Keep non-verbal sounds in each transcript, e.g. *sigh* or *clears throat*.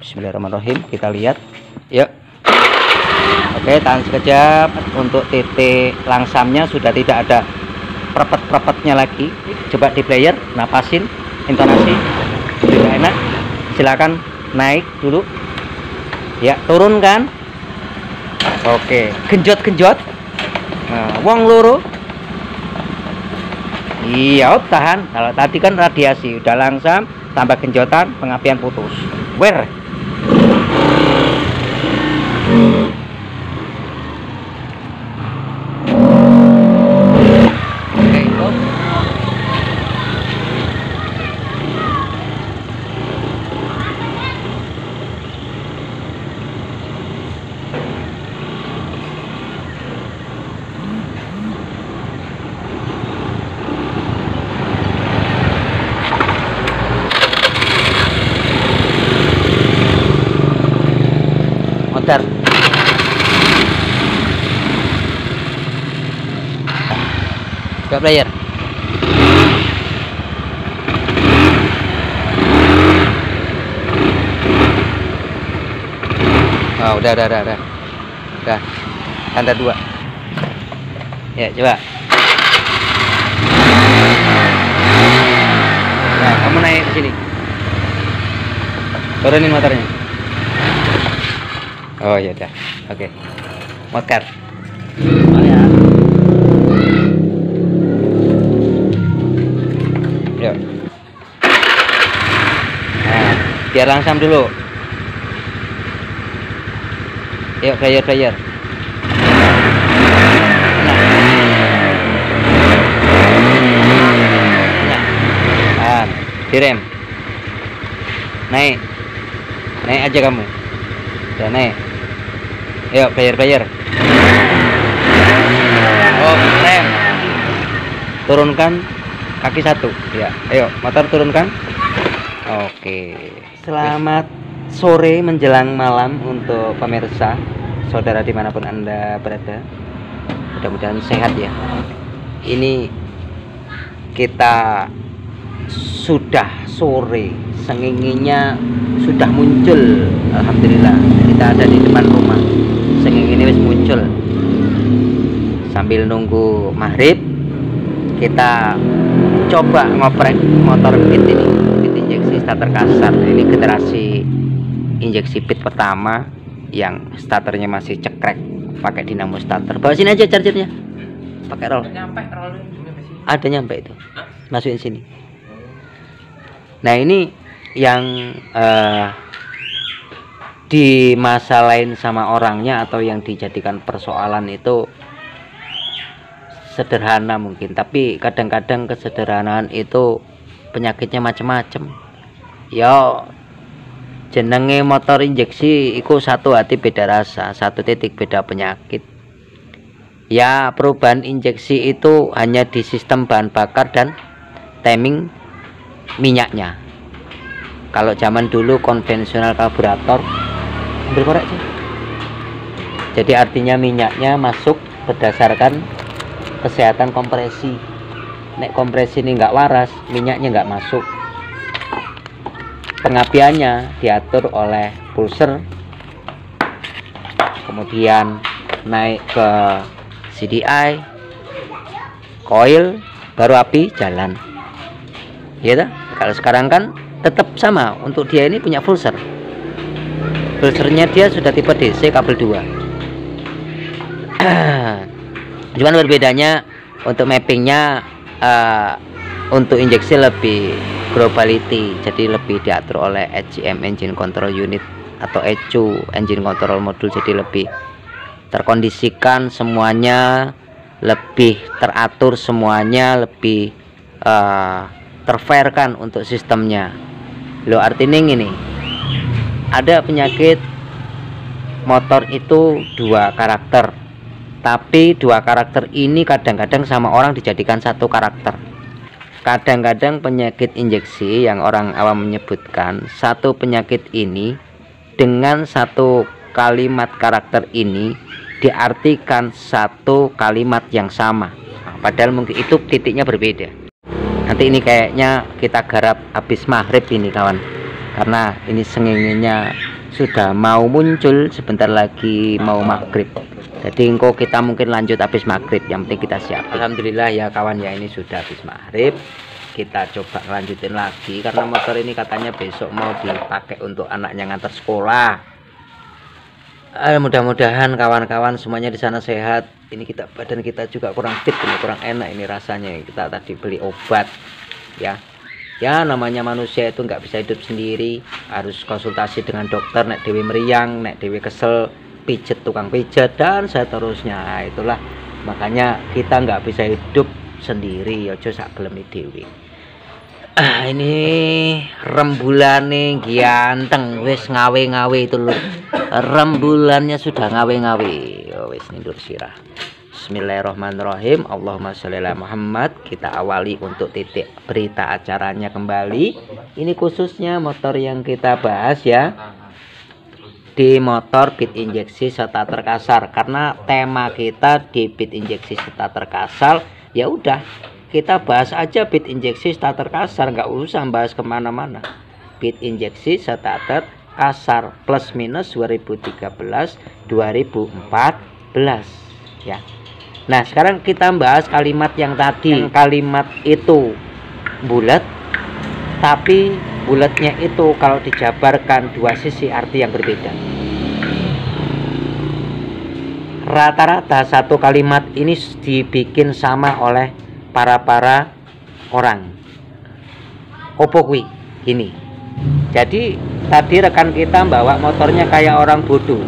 Bismillahirrahmanirrahim. Kita lihat. Yuk. Oke tahan sekejap. Untuk titik langsamnya sudah tidak ada perpet-perpetnya lagi. Coba di player napasin intonasi. Tidak enak. Silakan naik dulu. Ya turunkan oke genjot-genjot. Nah, wong luru iya tahan. Kalau tadi kan radiasi udah langsam tambah genjotan pengapian putus. Where motor Coba player Oh, udah, udah, udah, udah. Udah. Tanda dua. Ya, coba. Nah, kamu naik ke sini. Turunin motornya. Oh ya udah. Oke. Motor. ya. Yuk. Nah, biar langsam dulu. Yuk, player player. Nah. Nah, direm. Naik. Naik aja kamu. Udah naik. Yuk, player player. Oh, rem. Turunkan kaki satu. Ya, ayo, motor turunkan. Oke. Selamat sore menjelang malam untuk pemirsa, saudara di mana pun anda berada. Mudah-mudahan sehat ya. Ini kita sudah sore, senginginya sudah muncul. Alhamdulillah, kita ada di depan rumah. Senging ini muncul. Sambil nunggu maghrib, kita coba ngoprek motor pit ini pit injeksi starter kasar ini generasi injeksi pit pertama yang starternya masih cekrek pakai dinamo starter. Bawa sini aja chargernya. Pakai roll. Ada nyampe itu. Masukin sini. Nah ini yang eh, di masa lain sama orangnya atau yang dijadikan persoalan itu sederhana mungkin. Tapi kadang-kadang kesederhanaan itu penyakitnya macam-macam ya jenenge motor injeksi iku satu hati beda rasa satu titik beda penyakit. Ya perubahan injeksi itu hanya di sistem bahan bakar dan timing minyaknya. Kalau zaman dulu konvensional karburator ambil korek sih. Jadi artinya minyaknya masuk berdasarkan kesehatan kompresi. Nek kompresi ini nggak waras minyaknya nggak masuk pengapiannya diatur oleh pulser. Kemudian naik ke CDI coil baru api jalan. Ya toh? kalau sekarang kan tetap sama untuk dia ini punya pulser. Pulsernya dia sudah tipe DC kabel 2 *clears throat* cuman berbedanya untuk mappingnya eh, untuk injeksi lebih globality jadi lebih diatur oleh ECM engine control unit atau ECU engine control module jadi lebih terkondisikan semuanya lebih teratur semuanya lebih eh, terfairkan untuk sistemnya. Lo artinya ini ada penyakit motor itu dua karakter tapi dua karakter ini kadang-kadang sama orang dijadikan satu karakter kadang-kadang penyakit injeksi yang orang awam menyebutkan satu penyakit ini dengan satu kalimat karakter ini diartikan satu kalimat yang sama. Nah, padahal mungkin itu titiknya berbeda. Nanti ini kayaknya kita garap habis maghrib ini kawan. Karena ini senginginya sudah mau muncul sebentar lagi mau maghrib jadi engkau kita mungkin lanjut habis maghrib yang penting kita siap Alhamdulillah ya kawan ya ini sudah habis maghrib. Kita coba lanjutin lagi karena motor ini katanya besok mau dipakai untuk anaknya ngantar sekolah. Eh, mudah-mudahan kawan-kawan semuanya di sana sehat. Ini kita badan kita juga kurang fit ini kurang enak ini rasanya. Kita tadi beli obat ya. Ya namanya manusia itu nggak bisa hidup sendiri. Harus konsultasi dengan dokter nek dewi meriang nek dewi kesel pijet tukang pijet dan seterusnya. Nah, itulah. Makanya kita nggak bisa hidup sendiri ojo sak gelem dewi ah, ini rembulane ganteng. Wis ngawe-ngawe itu loh rembulannya sudah ngawe-ngawe. Oh, wis nindur sirah. Bismillahirrahmanirrahim. Allahumma sholli Muhammad. Kita awali untuk titik berita acaranya kembali. Ini khususnya motor yang kita bahas ya di motor bit injeksi serta terkasar karena tema kita di bit injeksi serta terkasar ya udah kita bahas aja bit injeksi starter kasar. Nggak usah bahas ke mana-mana. Bit injeksi starter kasar plus minus 2013 2014 ya. Nah, sekarang kita bahas kalimat yang tadi. Yang kalimat itu bulat tapi bulatnya itu kalau dijabarkan dua sisi arti yang berbeda. Rata-rata satu kalimat ini dibikin sama oleh para-para orang. Opo kui ini. Jadi tadi rekan kita bawa motornya kayak orang bodoh,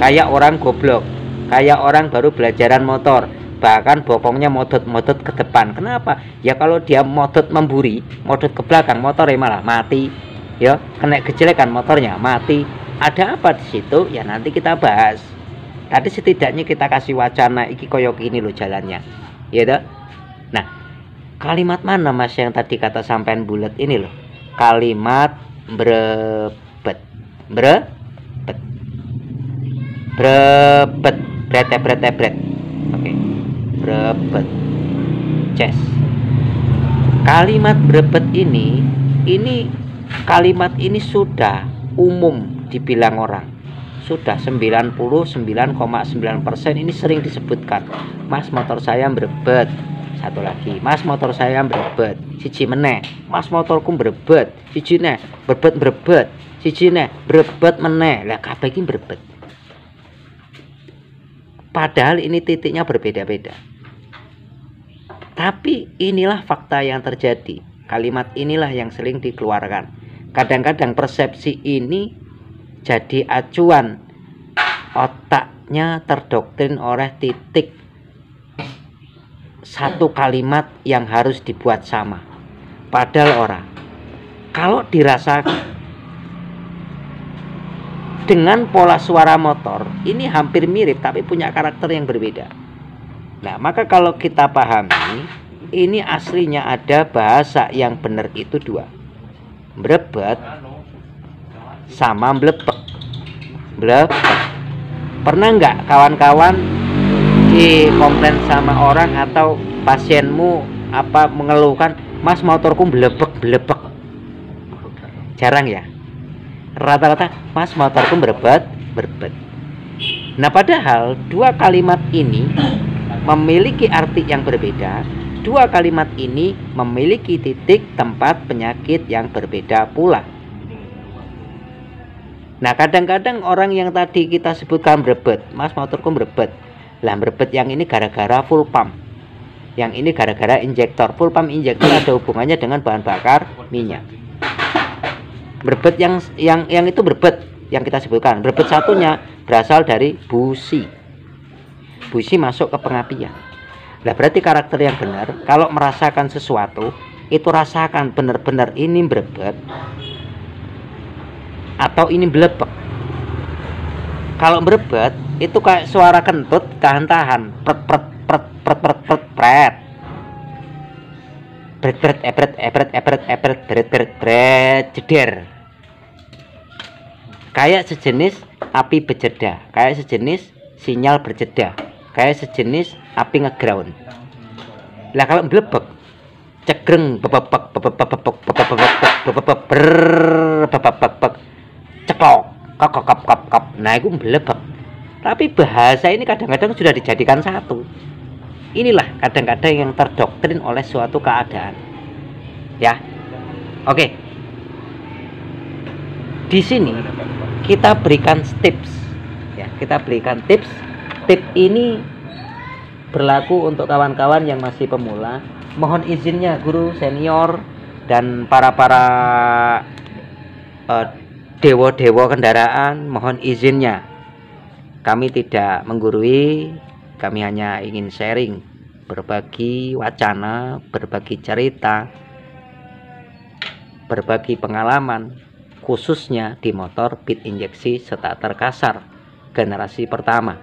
kayak orang goblok, kayak orang baru belajaran motor bahkan bokongnya modot-modot ke depan. Kenapa? Ya kalau dia modot memburi modot ke belakang motornya malah mati. Ya kena kejelekan motornya mati. Ada apa di situ? Ya nanti kita bahas. Tadi setidaknya kita kasih wacana iki koyok ini loh jalannya. Ya dah nah kalimat mana mas yang tadi kata sampean bulat ini loh kalimat brebet. Brebet. Brebet. Brete brete bret oke. okay brebet. Ces. Kalimat brebet ini ini kalimat ini sudah umum dibilang orang. Sudah 99,9% ini sering disebutkan. Mas motor saya brebet. Satu lagi mas motor saya brebet. Siji meneh mas motorku brebet. Siji neh brebet brebet. Siji neh brebet meneh. Lah kabeh iki brebet. Padahal ini titiknya berbeda-beda tapi inilah fakta yang terjadi. Kalimat inilah yang sering dikeluarkan. Kadang-kadang persepsi ini jadi acuan. Otaknya terdoktrin oleh titik satu kalimat yang harus dibuat sama. Padahal orang kalau dirasa dengan pola suara motor ini hampir mirip tapi punya karakter yang berbeda. Nah, maka kalau kita pahami, ini aslinya ada bahasa yang benar itu dua. Brebet sama blepek. Blepek. Pernah nggak kawan-kawan di komplain sama orang atau pasienmu apa mengeluhkan, "Mas, motorku blepek." Jarang ya. Rata-rata, "Mas, motorku berebet, berebet." Nah, padahal dua kalimat ini memiliki arti yang berbeda, dua kalimat ini memiliki titik tempat penyakit yang berbeda pula. Nah, kadang-kadang orang yang tadi kita sebutkan berebet, Mas motorku berebet. Lah berebet yang ini gara-gara full pump. Yang ini gara-gara injektor. Full pump injektor ada hubungannya dengan bahan bakar minyak. Berebet yang yang yang itu berebet yang kita sebutkan. Berebet satunya berasal dari busi busi masuk ke pengapian. Nah, berarti karakter yang benar kalau merasakan sesuatu itu rasakan benar-benar ini berebet atau ini belepek. Kalau berebet itu kayak suara kentut tahan-tahan pret pret pret pret pret pret pret pret pret epret epret epret epret pret pret pret jeder kayak sejenis api berjeda kayak sejenis sinyal berjeda kayak sejenis api ngeground. Lah kalau blebek cegreng bebebek bebebek bebebek bebebek bebebek ceklok kop kop kop kop kop nah itu belebek tapi bahasa ini kadang-kadang sudah dijadikan satu. Inilah kadang-kadang yang terdoktrin oleh suatu keadaan. Ya. Oke. Di sini kita berikan tips. Ya kita berikan tips tips ini berlaku untuk kawan-kawan yang masih pemula mohon izinnya guru senior dan para para uh, dewa-dewa kendaraan mohon izinnya kami tidak menggurui kami hanya ingin sharing, berbagi wacana, berbagi cerita, berbagi pengalaman, khususnya di motor bit injeksi starter kasar generasi pertama.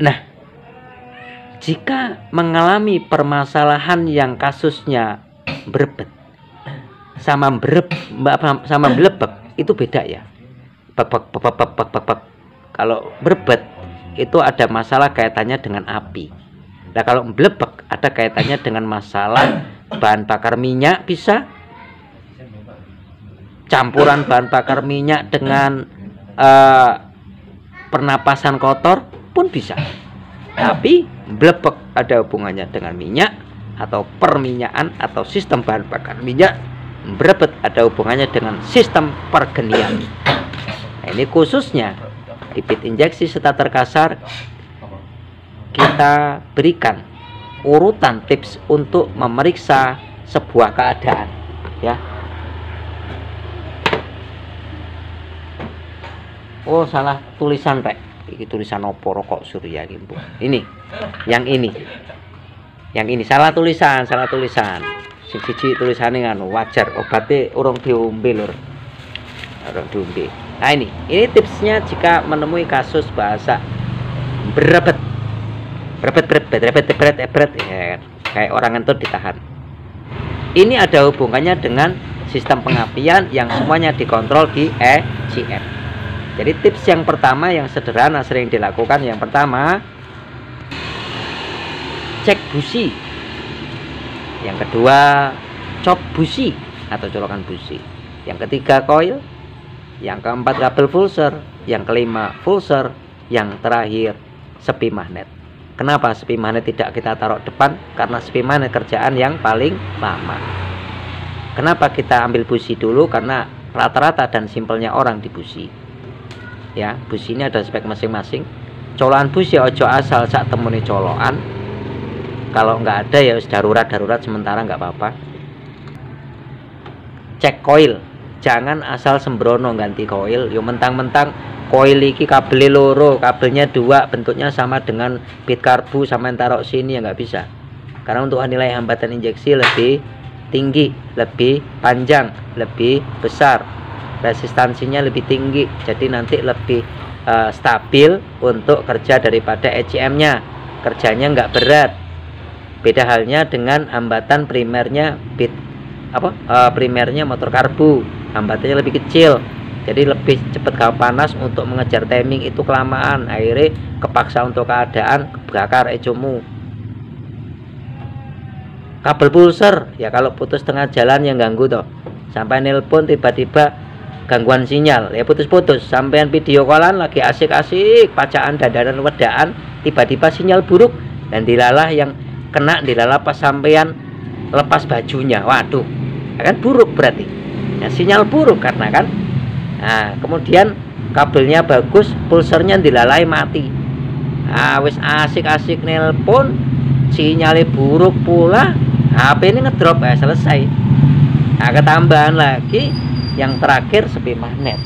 Nah, jika mengalami permasalahan yang kasusnya berbet sama berep sama belebek itu beda ya. Bak bak bak bak. Kalau berbet itu ada masalah kaitannya dengan api. Nah kalau blebek ada kaitannya dengan masalah bahan bakar minyak bisa campuran bahan bakar minyak dengan uh, pernapasan kotor pun bisa. Tapi blebek ada hubungannya dengan minyak atau perminyakan atau sistem bahan bakar minyak berebet ada hubungannya dengan sistem pergenian. Nah, ini khususnya bibit injeksi starter kasar kita berikan urutan tips untuk memeriksa sebuah keadaan ya Oh salah tulisan rek ini tulisan opo rokok surya gitu ini yang ini. Yang ini salah tulisan salah tulisan. Siji tulisannya nganu wajar. Obatnya urung diombe lur. Urung diombe. Nah ini, ini tipsnya jika menemui kasus bahasa berebet, berebet, berebet, berebet, berebet, berebet, ya kan? kayak orang itu ditahan. Ini ada hubungannya dengan sistem pengapian yang semuanya dikontrol di ECM. Jadi tips yang pertama yang sederhana sering dilakukan yang pertama cek busi. Yang kedua cop busi atau colokan busi. Yang ketiga koil, yang keempat kabel pulser, yang kelima pulser, yang terakhir sepi magnet. Kenapa sepi magnet tidak kita taruh depan? Karena sepi magnet kerjaan yang paling lama. Kenapa kita ambil busi dulu? Karena rata-rata dan simpelnya orang di busi. Ya, busi ini ada spek masing-masing. Colokan busi ojo asal saat temuni colokan. Kalau nggak ada ya darurat darurat sementara nggak apa-apa. Cek koil jangan asal sembrono ganti koil yo mentang-mentang koil iki kabel loro kabelnya dua bentuknya sama dengan bit karbu sama yang taruh sini ya nggak bisa karena untuk nilai hambatan injeksi lebih tinggi lebih panjang lebih besar resistansinya lebih tinggi. Jadi nanti lebih uh, stabil untuk kerja daripada ECM nya kerjanya nggak berat. Beda halnya dengan hambatan primernya bit apa uh, primernya motor karbu. Hambatannya lebih kecil. Jadi lebih cepat kau panas untuk mengejar timing itu kelamaan. Akhirnya kepaksa untuk keadaan kebakar ecomu kabel pulser. Ya kalau putus tengah jalan yang ganggu toh. Sampai nelpon tiba-tiba gangguan sinyal. Ya putus-putus. Sampean video callan lagi asik-asik pacaan dadaran wedaan tiba-tiba sinyal buruk dan dilalah yang kena dilalah pas sampean lepas bajunya. Waduh akan buruk berarti. Ya, sinyal buruk karena kan nah kemudian kabelnya bagus pulsernya dilalai mati. Nah, wis asik-asik nelpon sinyalnya buruk pula HP ini ngedrop ya selesai. Nah ketambahan lagi yang terakhir sepi magnet.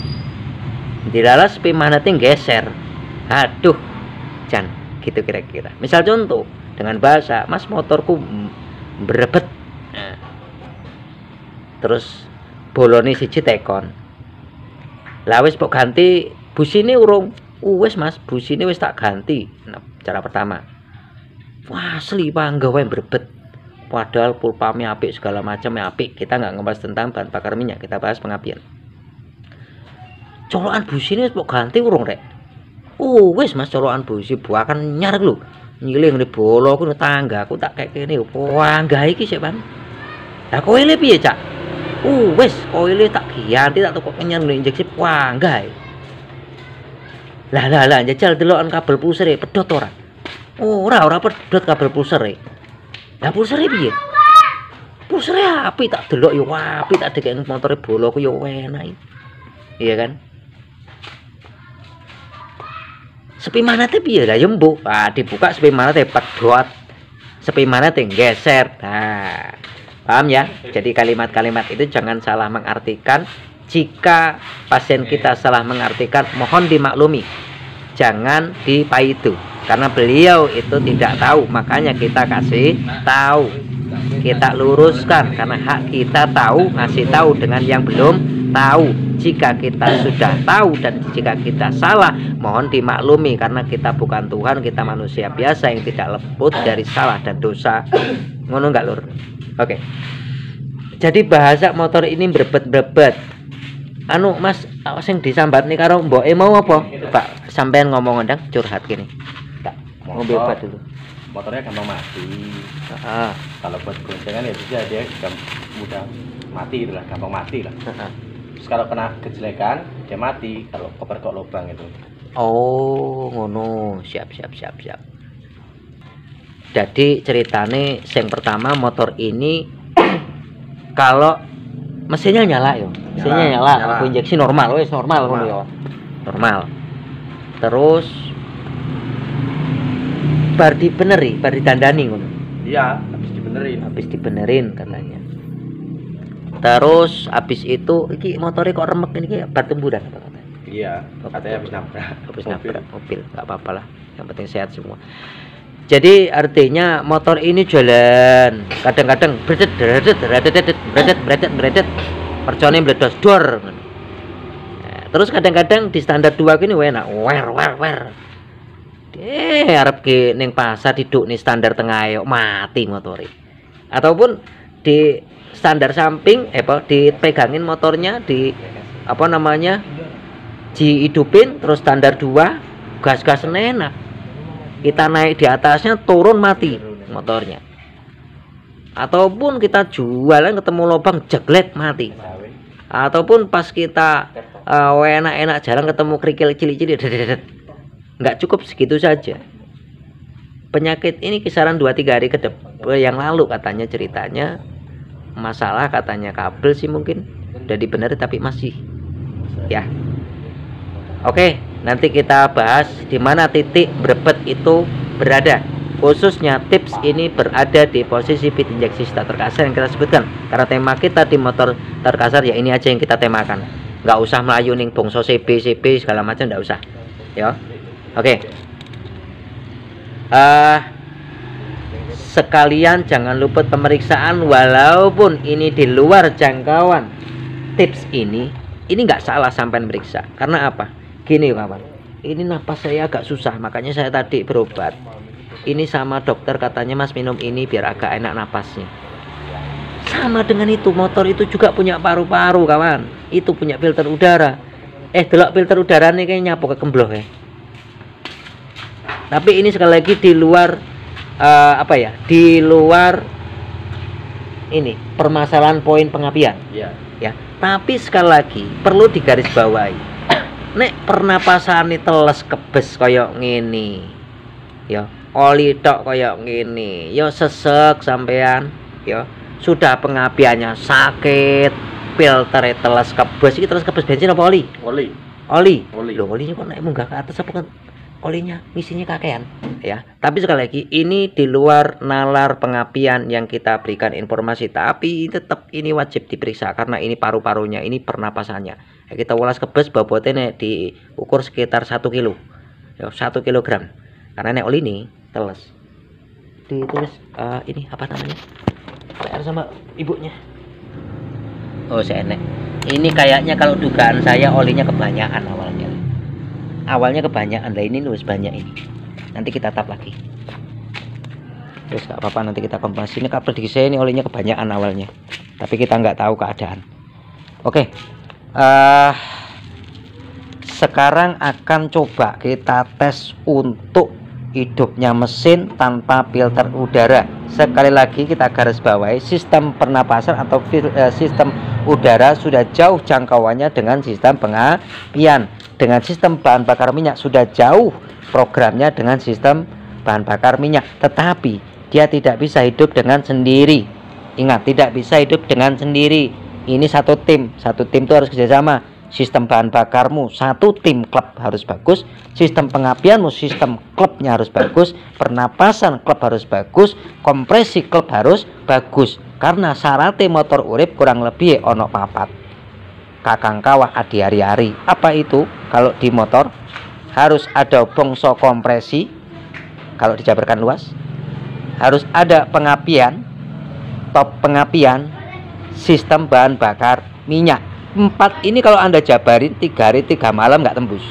Dilala sepi magnetnya geser. Aduh Jan gitu kira-kira. Misal contoh dengan bahasa mas motorku berebet nah, terus bolone siji tekon. Lah wis kok ganti busine urung. Uh, wis mas busine wis tak ganti. Nah, cara pertama. Wah asli bangga wae berbet padahal pulpame apik segala macam ya apik. Kita nggak ngebahas tentang bahan bakar minyak kita bahas pengapian colokan busi ini kok ganti urung rek? Uh wis mas colokan busi. Buakan nyarek lu nyiling di bolo aku tangga aku tak kayak gini wah nggak iki sih ban lah kowe piye cak? Uh wes oile tak ganti tak toko kenyang injeksi wah lah lah lah jajal delokan kabel pusar pedot ora? Ora ora pedot kabel pusar lah pusar piye pusar api tak delok yo api tak dekek motor bolo ku yo enak iya kan sepi mana teh piye lah yembu ah dibuka sepi mana teh pedot sepi mana teh geser nah Paham ya? Jadi kalimat-kalimat itu jangan salah mengartikan. Jika pasien kita salah mengartikan, mohon dimaklumi. Jangan dipaitu. Karena beliau itu tidak tahu, makanya kita kasih tahu. Kita luruskan karena hak kita tahu, ngasih tahu dengan yang belum tahu. Jika kita sudah tahu dan jika kita salah, mohon dimaklumi karena kita bukan Tuhan, kita manusia biasa yang tidak luput dari salah dan dosa. Ngono enggak, Lur? Oke. Jadi bahasa motor ini berbet-berbet. Anu Mas, sing disambat nih karo Mbok mau apa? Pak, sampean ngomong ndang curhat gini. Mau bebat dulu. Motornya gampang mati. Ah. Kalau buat goncengan ya bisa dia mudah mati lah, gampang mati lah. Terus kalau kena kejelekan dia mati kalau koper kok lubang itu. Oh, ngono. Siap, siap, siap, siap jadi ceritane yang pertama motor ini *clears throat* kalau mesinnya nyala ya mesinnya nyala, nyala. aku injeksi normal wes normal normal. normal terus bar dibeneri bar ditandani ngono. Iya habis dibenerin. Habis dibenerin katanya. Terus habis itu iki motornya kok remek ini kayak bar temburan apa katanya? Iya katanya habis nabrak. Habis nabrak mobil. nggak apa-apa lah yang penting sehat semua. Jadi artinya motor ini jalan. Kadang-kadang beredet beredet beredet beredet beredet beredet percone meledos dor. Nah, terus kadang-kadang di standar dua gini enak wer wer wer eh arep ke neng pasar duduk nih standar tengah ayo mati motor ataupun di standar samping eh apa dipegangin motornya di apa namanya dihidupin terus standar dua gas-gas enak. Kita naik di atasnya turun mati motornya. Ataupun kita jualan ketemu lubang jeglet mati. Ataupun pas kita uh, enak-enak jalan ketemu kerikil cilik-cilik *laughs* nggak cukup segitu saja. Penyakit ini kisaran 2-3 hari ke depan yang lalu katanya ceritanya. Masalah katanya kabel sih mungkin. Udah dibenerin tapi masih. Ya. Oke nanti kita bahas di mana titik berbet itu berada. Khususnya tips ini berada di posisi pit injeksi starter kasar yang kita sebutkan. Karena tema kita di motor terkasar ya ini aja yang kita temakan. Nggak usah melayu ning bongso CB CB segala macam nggak usah. Ya oke. Okay. uh, eh, sekalian jangan lupa pemeriksaan walaupun ini di luar jangkauan. Tips ini ini nggak salah sampai meriksa. Karena apa? Gini kawan. Ini napas saya agak susah makanya saya tadi berobat. Ini sama dokter katanya mas minum ini biar agak enak napasnya. Sama dengan itu motor itu juga punya paru-paru kawan. Itu punya filter udara. Eh delok filter udara nih kayaknya apa kekembloh ya tapi ini sekali lagi di luar uh, apa ya? Di luar ini permasalahan poin pengapian. Ya. ya. Tapi sekali lagi perlu digarisbawahi. *coughs* Nek pernapasan teles kebes koyok ngini ya. Oli tok koyok ngini ya sesek sampean. Ya. Sudah pengapiannya sakit. Filter teles kebes. Ini teles kebes bensin apa oli? Oli. Oli. Oli. Lo olinya kok naik munggah ke atas apa kan olinya misinya kakean. Ya tapi sekali lagi ini di luar nalar pengapian yang kita berikan informasi tapi tetap ini wajib diperiksa karena ini paru-parunya ini pernapasannya. Ya, kita ulas kebes bobotnya diukur sekitar satu kilo. Ya satu kilogram. Karena nek oli ini teles. Ditulis uh, ini apa namanya? PR sama ibunya. Oh saya ini kayaknya kalau dugaan saya olinya kebanyakan awalnya awalnya kebanyakan lah ini nulis banyak ini. Nanti kita tap lagi. Terus gak apa-apa nanti kita kompas ini di saya ini olehnya kebanyakan awalnya. Tapi kita nggak tahu keadaan. Oke uh, sekarang akan coba kita tes untuk hidupnya mesin tanpa filter udara. Sekali lagi kita garis bawahi sistem pernapasan atau eh, sistem udara sudah jauh jangkauannya dengan sistem pengapian. Dengan sistem bahan bakar minyak. Sudah jauh programnya dengan sistem bahan bakar minyak. Tetapi dia tidak bisa hidup dengan sendiri. Ingat, tidak bisa hidup dengan sendiri. Ini satu tim, satu tim itu harus kerjasama. Sistem bahan bakarmu satu tim klub harus bagus. Sistem pengapianmu sistem klubnya harus bagus. Pernapasan klub harus bagus. Kompresi klub harus bagus. Karena syaratnya motor urip kurang lebih ono papat. Kakang kawah adi hari-hari apa itu kalau di motor harus ada bongso kompresi. Kalau dijabarkan luas harus ada pengapian top pengapian sistem bahan bakar minyak. Empat ini kalau anda jabarin tiga hari tiga malam nggak tembus.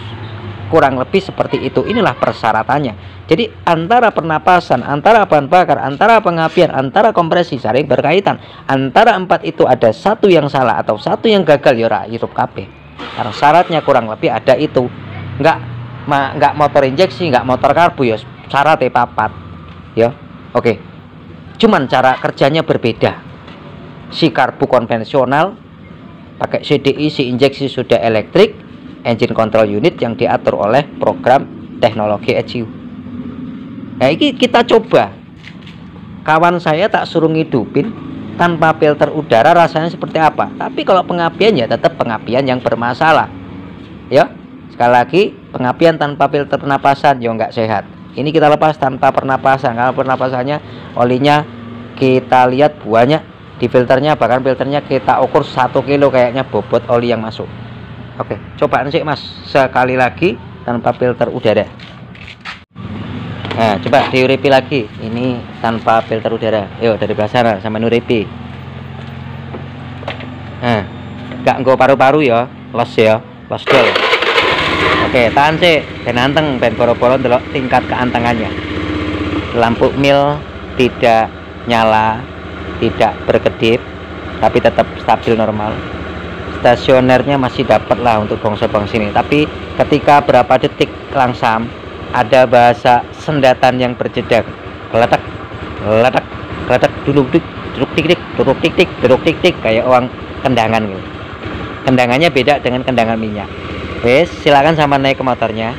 Kurang lebih seperti itu inilah persyaratannya. Jadi antara pernapasan antara bahan bakar antara pengapian antara kompresi saling berkaitan. Antara empat itu ada satu yang salah atau satu yang gagal ya hidup KB karena syaratnya kurang lebih ada itu. Nggak ma, nggak motor injeksi nggak motor karbu ya syaratnya papat. Ya oke. Cuman cara kerjanya berbeda. Si karbu konvensional pakai CDI si injeksi sudah elektrik engine control unit yang diatur oleh program teknologi ECU nah ini kita coba. Kawan saya tak suruh ngidupin tanpa filter udara rasanya seperti apa? Tapi kalau pengapian ya tetap pengapian yang bermasalah. Ya sekali lagi pengapian tanpa filter pernapasan ya nggak sehat. Ini kita lepas tanpa pernapasan. Kalau pernapasannya olinya kita lihat buahnya di filternya bahkan filternya kita ukur satu kilo kayaknya bobot oli yang masuk. Oke coba sih mas. Sekali lagi tanpa filter udara nah coba diuripi lagi. Ini tanpa filter udara. Yuk dari belah sama nuripi. Nah gak nggak paru-paru ya. Los ya los dol. Oke tahan sih dan anteng ben boro-boro delok tingkat keantengannya. Lampu mil tidak nyala tidak berkedip tapi tetap stabil normal. Stasionernya masih dapat lah untuk bangsa-bangsa ini. Tapi ketika berapa detik langsam ada bahasa sendatan yang berjeda letak letak letak dulu dik duduk tik tik duduk tik tik duduk tik tik kayak uang kendangan gitu. Kendangannya beda dengan kendangan minyak. Wes silakan sama naik ke motornya.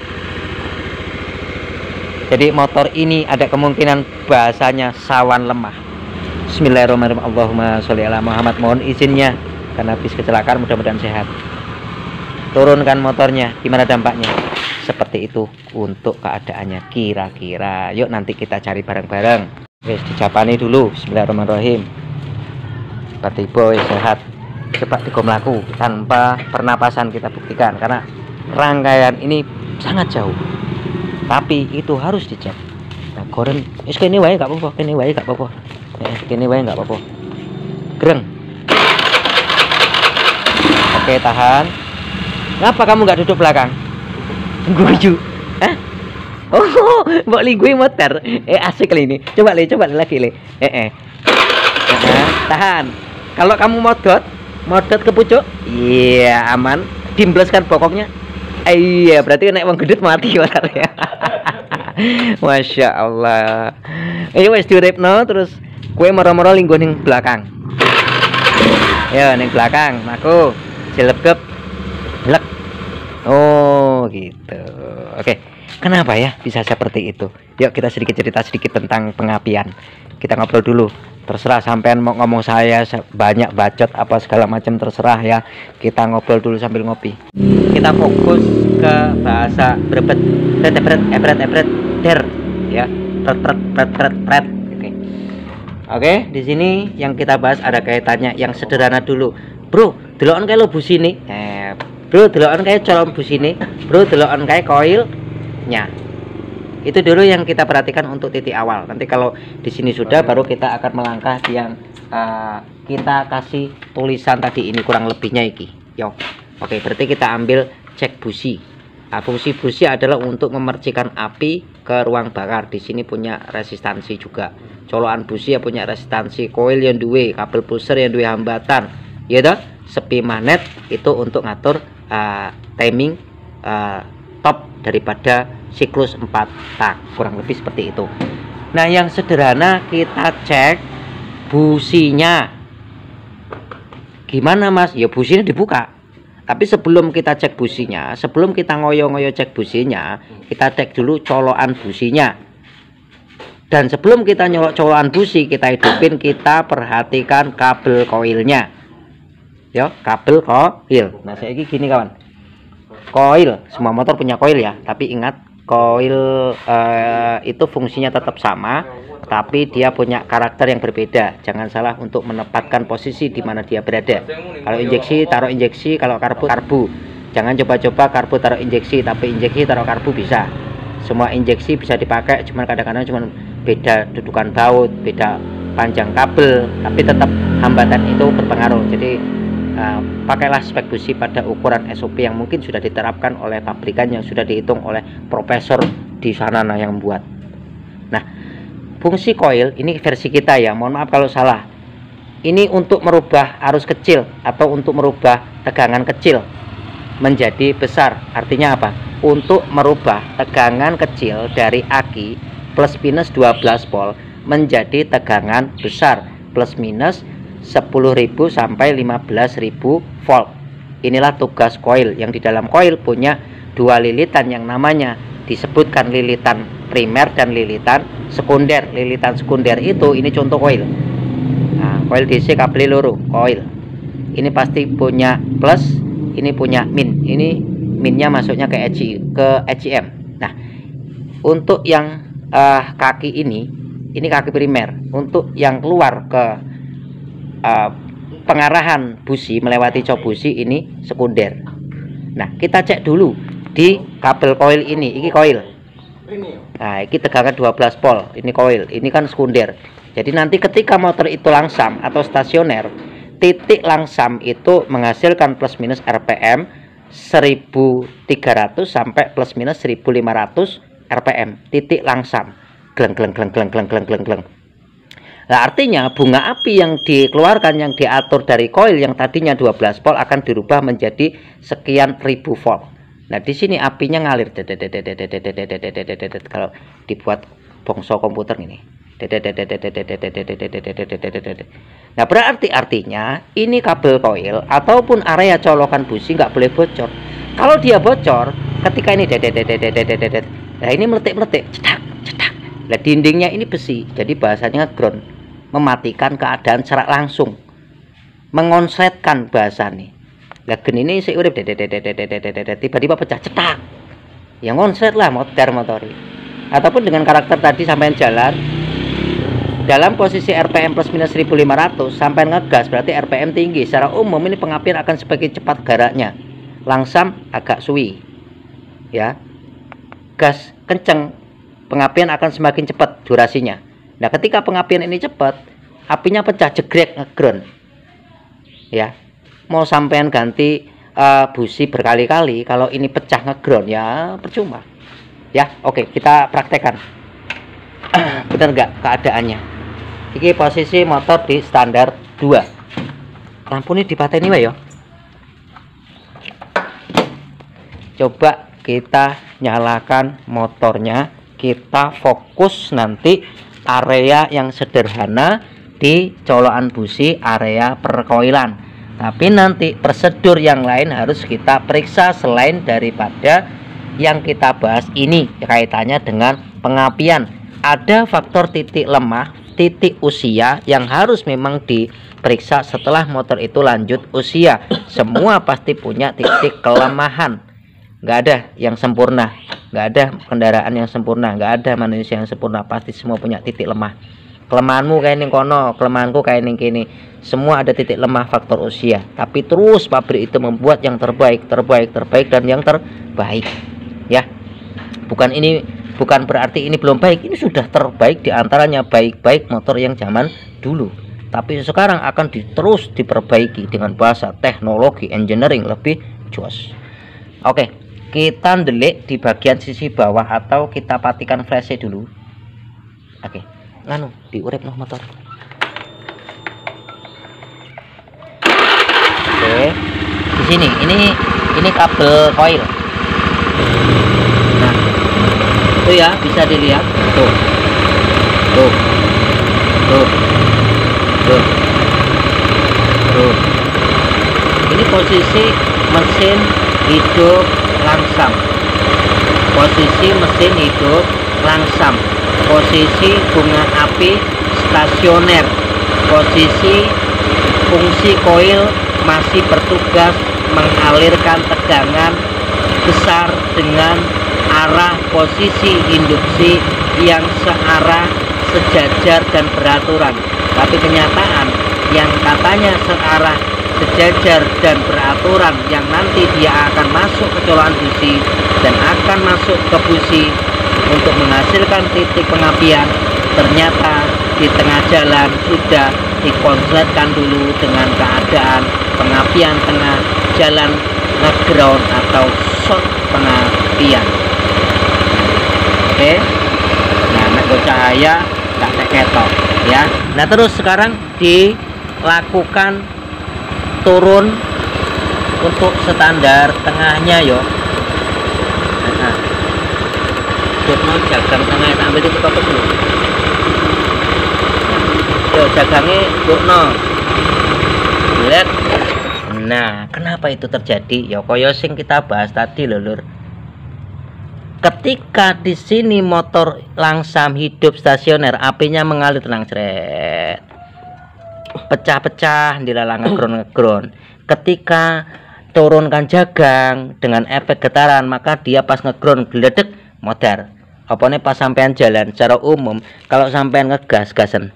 Jadi motor ini ada kemungkinan bahasanya sawan lemah. Bismillahirrahmanirrahim. Allahumma sholli ala Muhammad. Mohon izinnya karena habis kecelakaan mudah-mudahan sehat turunkan motornya. Gimana dampaknya? Seperti itu untuk keadaannya. Kira-kira. Yuk nanti kita cari bareng-bareng. Wes dijapani dulu. Bismillahirrahmanirrahim. Tiba wes sehat. Cepat dikomlaku tanpa pernapasan kita buktikan. Karena rangkaian ini sangat jauh. Tapi itu harus dicek. Nah goreng. Es ini wae gak apa-apa. Ini wae gak apa-apa. Eh gini wae nggak apa-apa. Gereng oke tahan ngapa kamu nggak duduk belakang? Guju eh oh *laughs* mbok li gue motor eh asik kali ini. Coba le coba lagi le. Eh eh. Nah, tahan. Kalau kamu modot modot ke pucuk iya aman. Dimbleskan pokoknya eh, iya berarti naik uang gedut mati *laughs* motornya *laughs* Masya Allah. Ini wes direpno terus kue moro-moro linggo ning belakang. Ya ning belakang aku jelebgep oh gitu. Oke kenapa ya bisa seperti itu? Yuk kita sedikit cerita sedikit tentang pengapian. Kita ngobrol dulu. Terserah sampean mau ngomong saya banyak bacot apa segala macam terserah ya. Kita ngobrol dulu sambil ngopi. Kita fokus ke bahasa berbet ebret ebret ebret der ya. Pret pret pret pret pret. Oke, di sini yang kita bahas ada kaitannya yang sederhana dulu. Bro, delokan kayak lo bus ini. Eh, bro, delokan kayak colong bus ini. Bro, delokan kayak koilnya. Itu dulu yang kita perhatikan untuk titik awal. Nanti kalau di sini sudah baru kita akan melangkah yang uh, kita kasih tulisan tadi ini kurang lebihnya iki. Yo. Oke, berarti kita ambil cek busi. Nah, fungsi busi adalah untuk memercikan api ke ruang bakar. Di sini punya resistansi juga colokan busi ya punya resistansi koil yang duwe kabel pusher yang duwe hambatan ya dah sepi magnet itu untuk ngatur uh, timing uh, top daripada siklus 4 tak kurang lebih seperti itu. Nah yang sederhana kita cek businya. Gimana mas? Ya businya dibuka. Tapi sebelum kita cek businya sebelum kita ngoyo-ngoyo cek businya kita cek dulu colokan businya. Dan sebelum kita nyolok colokan busi kita hidupin kita perhatikan kabel koilnya ya kabel koil. Nah saya gini kawan. Koil semua motor punya koil ya. Tapi ingat koil uh, itu fungsinya tetap sama tapi dia punya karakter yang berbeda. Jangan salah untuk menempatkan posisi di mana dia berada. Kalau injeksi taruh injeksi. Kalau karbu karbu. Jangan coba-coba karbu taruh injeksi tapi injeksi taruh karbu bisa. Semua injeksi bisa dipakai cuman kadang-kadang cuman beda dudukan baut beda panjang kabel tapi tetap hambatan itu berpengaruh. Jadi pakailah spek busi pada ukuran SOP yang mungkin sudah diterapkan oleh pabrikan yang sudah dihitung oleh profesor di sana nah yang membuat nah fungsi coil ini versi kita ya mohon maaf kalau salah. Ini untuk merubah arus kecil atau untuk merubah tegangan kecil menjadi besar. Artinya apa? Untuk merubah tegangan kecil dari aki plus minus 12 volt menjadi tegangan besar. Plus minus 10.000 sampai 15.000 volt. Inilah tugas koil yang di dalam koil punya dua lilitan yang namanya disebutkan lilitan primer dan lilitan sekunder. Lilitan sekunder itu ini contoh koil. Nah, koil DC kabel loro, koil. Ini pasti punya plus, ini punya min. Ini minnya masuknya ke ECI, ke ECM. Nah, untuk yang uh, kaki ini, ini kaki primer. Untuk yang keluar ke uh, pengarahan busi melewati cok busi ini sekunder. Nah, kita cek dulu di kabel koil ini. Ini koil. Nah, ini tegangan 12 volt. Ini koil. Ini kan sekunder. Jadi nanti ketika motor itu langsam atau stasioner, titik langsam itu menghasilkan plus minus RPM 1300 sampai plus minus 1500 RPM. Titik langsam. Gleng gleng gleng gleng gleng gleng gleng gleng. Nah, artinya bunga api yang dikeluarkan yang diatur dari koil yang tadinya 12 volt akan dirubah menjadi sekian ribu volt. Nah, di sini apinya ngalir. Kalau dibuat bongso komputer ini. Nah, berarti artinya ini kabel koil ataupun area colokan busi nggak boleh bocor. Kalau dia bocor, ketika ini nah ini meletik-meletik, cetak, cetak. Nah, dindingnya ini besi, jadi bahasanya ground mematikan keadaan secara langsung. Mengonsletkan bahasa nih lagen ini si urip tiba-tiba pecah cetak yang ngonslet lah motor motor ataupun dengan karakter tadi sampai jalan dalam posisi RPM plus minus 1500 sampai ngegas berarti RPM tinggi secara umum ini pengapian akan sebagai cepat garaknya langsam agak suwi ya gas kenceng pengapian akan semakin cepat durasinya Nah, ketika pengapian ini cepat, apinya pecah jegrek ngeground. Ya. Mau sampean ganti uh, busi berkali-kali, kalau ini pecah ngeground ya percuma. Ya, oke, kita praktekkan. *clears throat* Benar nggak keadaannya? Ini posisi motor di standar 2. Lampu ini dipateni ya. Coba kita nyalakan motornya, kita fokus nanti area yang sederhana di colokan busi area perkoilan. Tapi nanti prosedur yang lain harus kita periksa selain daripada yang kita bahas ini kaitannya dengan pengapian. Ada faktor titik lemah titik usia yang harus memang diperiksa setelah motor itu lanjut usia. Semua pasti punya titik kelemahan nggak ada yang sempurna. Nggak ada kendaraan yang sempurna. Nggak ada manusia yang sempurna. Pasti semua punya titik lemah. Kelemahanmu kayak ini kono kelemahanku kayak ini kini. Semua ada titik lemah faktor usia. Tapi terus pabrik itu membuat yang terbaik terbaik terbaik dan yang terbaik. Ya. Bukan ini bukan berarti ini belum baik. Ini sudah terbaik di antaranya baik-baik motor yang zaman dulu. Tapi sekarang akan di, terus diperbaiki dengan bahasa teknologi engineering lebih jos. Oke kita delik di bagian sisi bawah atau kita patikan flash dulu. Oke nganu diurep noh motor. Oke di sini. Ini ini kabel coil tuh ya bisa dilihat. Tuh. Tuh. Tuh. Tuh. Tuh. Ini posisi mesin hidup langsam. Posisi mesin hidup langsam. Posisi bunga api stasioner. Posisi fungsi koil masih bertugas mengalirkan tegangan besar dengan arah posisi induksi yang searah sejajar dan beraturan. Tapi kenyataan yang katanya searah sejajar dan beraturan yang nanti dia akan masuk ke colokan busi dan akan masuk ke busi untuk menghasilkan titik pengapian ternyata di tengah jalan sudah dikonsletkan dulu dengan keadaan pengapian tengah jalan ngeground atau short pengapian oke. Nah nek cahaya tak ketok ya. Nah terus sekarang dilakukan turun untuk standar tengahnya yo. Nah, nah. jagang tengah ambil di fokus dulu. Yo jagangnya no lihat. Nah kenapa itu terjadi? Ya koyo sing kita bahas tadi lho lur. Ketika di sini motor langsam hidup stasioner apinya mengalir tenang ceret pecah-pecah dilalang ngegron ngegron. Ketika turunkan jagang dengan efek getaran maka dia pas ngegron geledek modar. Apa nih pas sampean jalan secara umum kalau sampean ngegas gasen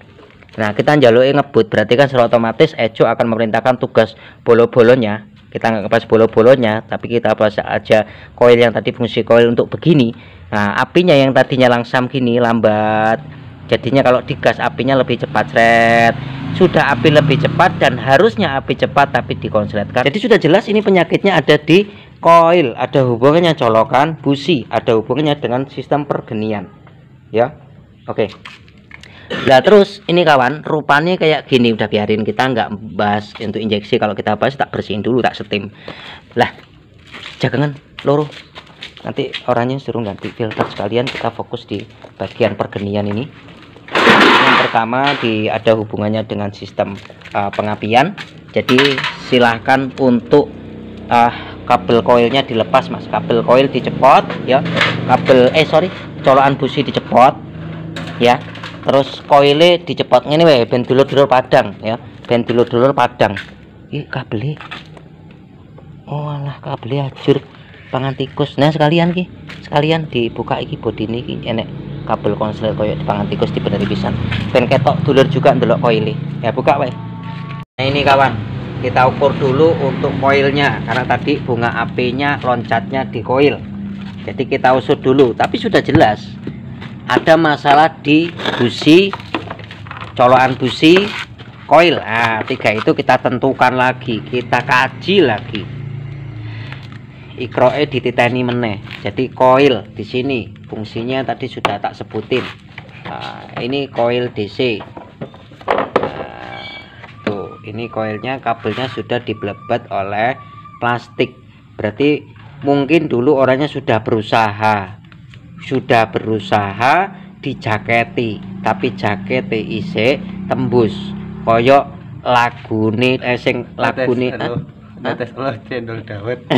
nah kita jalur ngebut berarti kan secara otomatis Ejo akan memerintahkan tugas bolo-bolonya. Kita nggak kepas bolo-bolonya tapi kita pas aja koil yang tadi fungsi koil untuk begini. Nah apinya yang tadinya langsam gini lambat jadinya kalau digas apinya lebih cepat seret sudah api lebih cepat dan harusnya api cepat tapi dikonsletkan jadi sudah jelas ini penyakitnya ada di koil ada hubungannya colokan busi ada hubungannya dengan sistem pergenian. Ya oke. Nah terus ini kawan rupanya kayak gini udah biarin kita nggak bahas untuk injeksi. Kalau kita bahas tak bersihin dulu tak setim. Lah jagangan loro nanti orangnya suruh ganti filter sekalian kita fokus di bagian pergenian ini. Yang pertama di ada hubungannya dengan sistem uh, pengapian. Jadi silahkan untuk uh, kabel koilnya dilepas mas. Kabel koil dicepot ya. Kabel eh sorry colokan busi dicepot ya. Terus koile dicepot ini weh ben dulur-dulur padang ya. Ben dulur-dulur padang. Ih kabel oh alah kabel hancur pangan tikus. Nah sekalian ki sekalian dibuka iki bodi ini ki enek kabel konslet koyo di pangan tikus di bener pisan. Ben ketok dulur juga ndelok koile. Ya buka weh. Nah ini kawan kita ukur dulu untuk koilnya karena tadi bunga apinya loncatnya di koil. Jadi kita usut dulu tapi sudah jelas ada masalah di busi colokan busi koil. Nah tiga itu kita tentukan lagi kita kaji lagi ikroe dititeni meneh. Jadi koil di sini fungsinya tadi sudah tak sebutin. Nah, ini koil DC nah, tuh ini koilnya kabelnya sudah diblebat oleh plastik. Berarti mungkin dulu orangnya sudah berusaha sudah berusaha dijaketi tapi jaket isi tembus. Koyok lagune eh sing lagune Netes Allah cendol dawet. *laughs*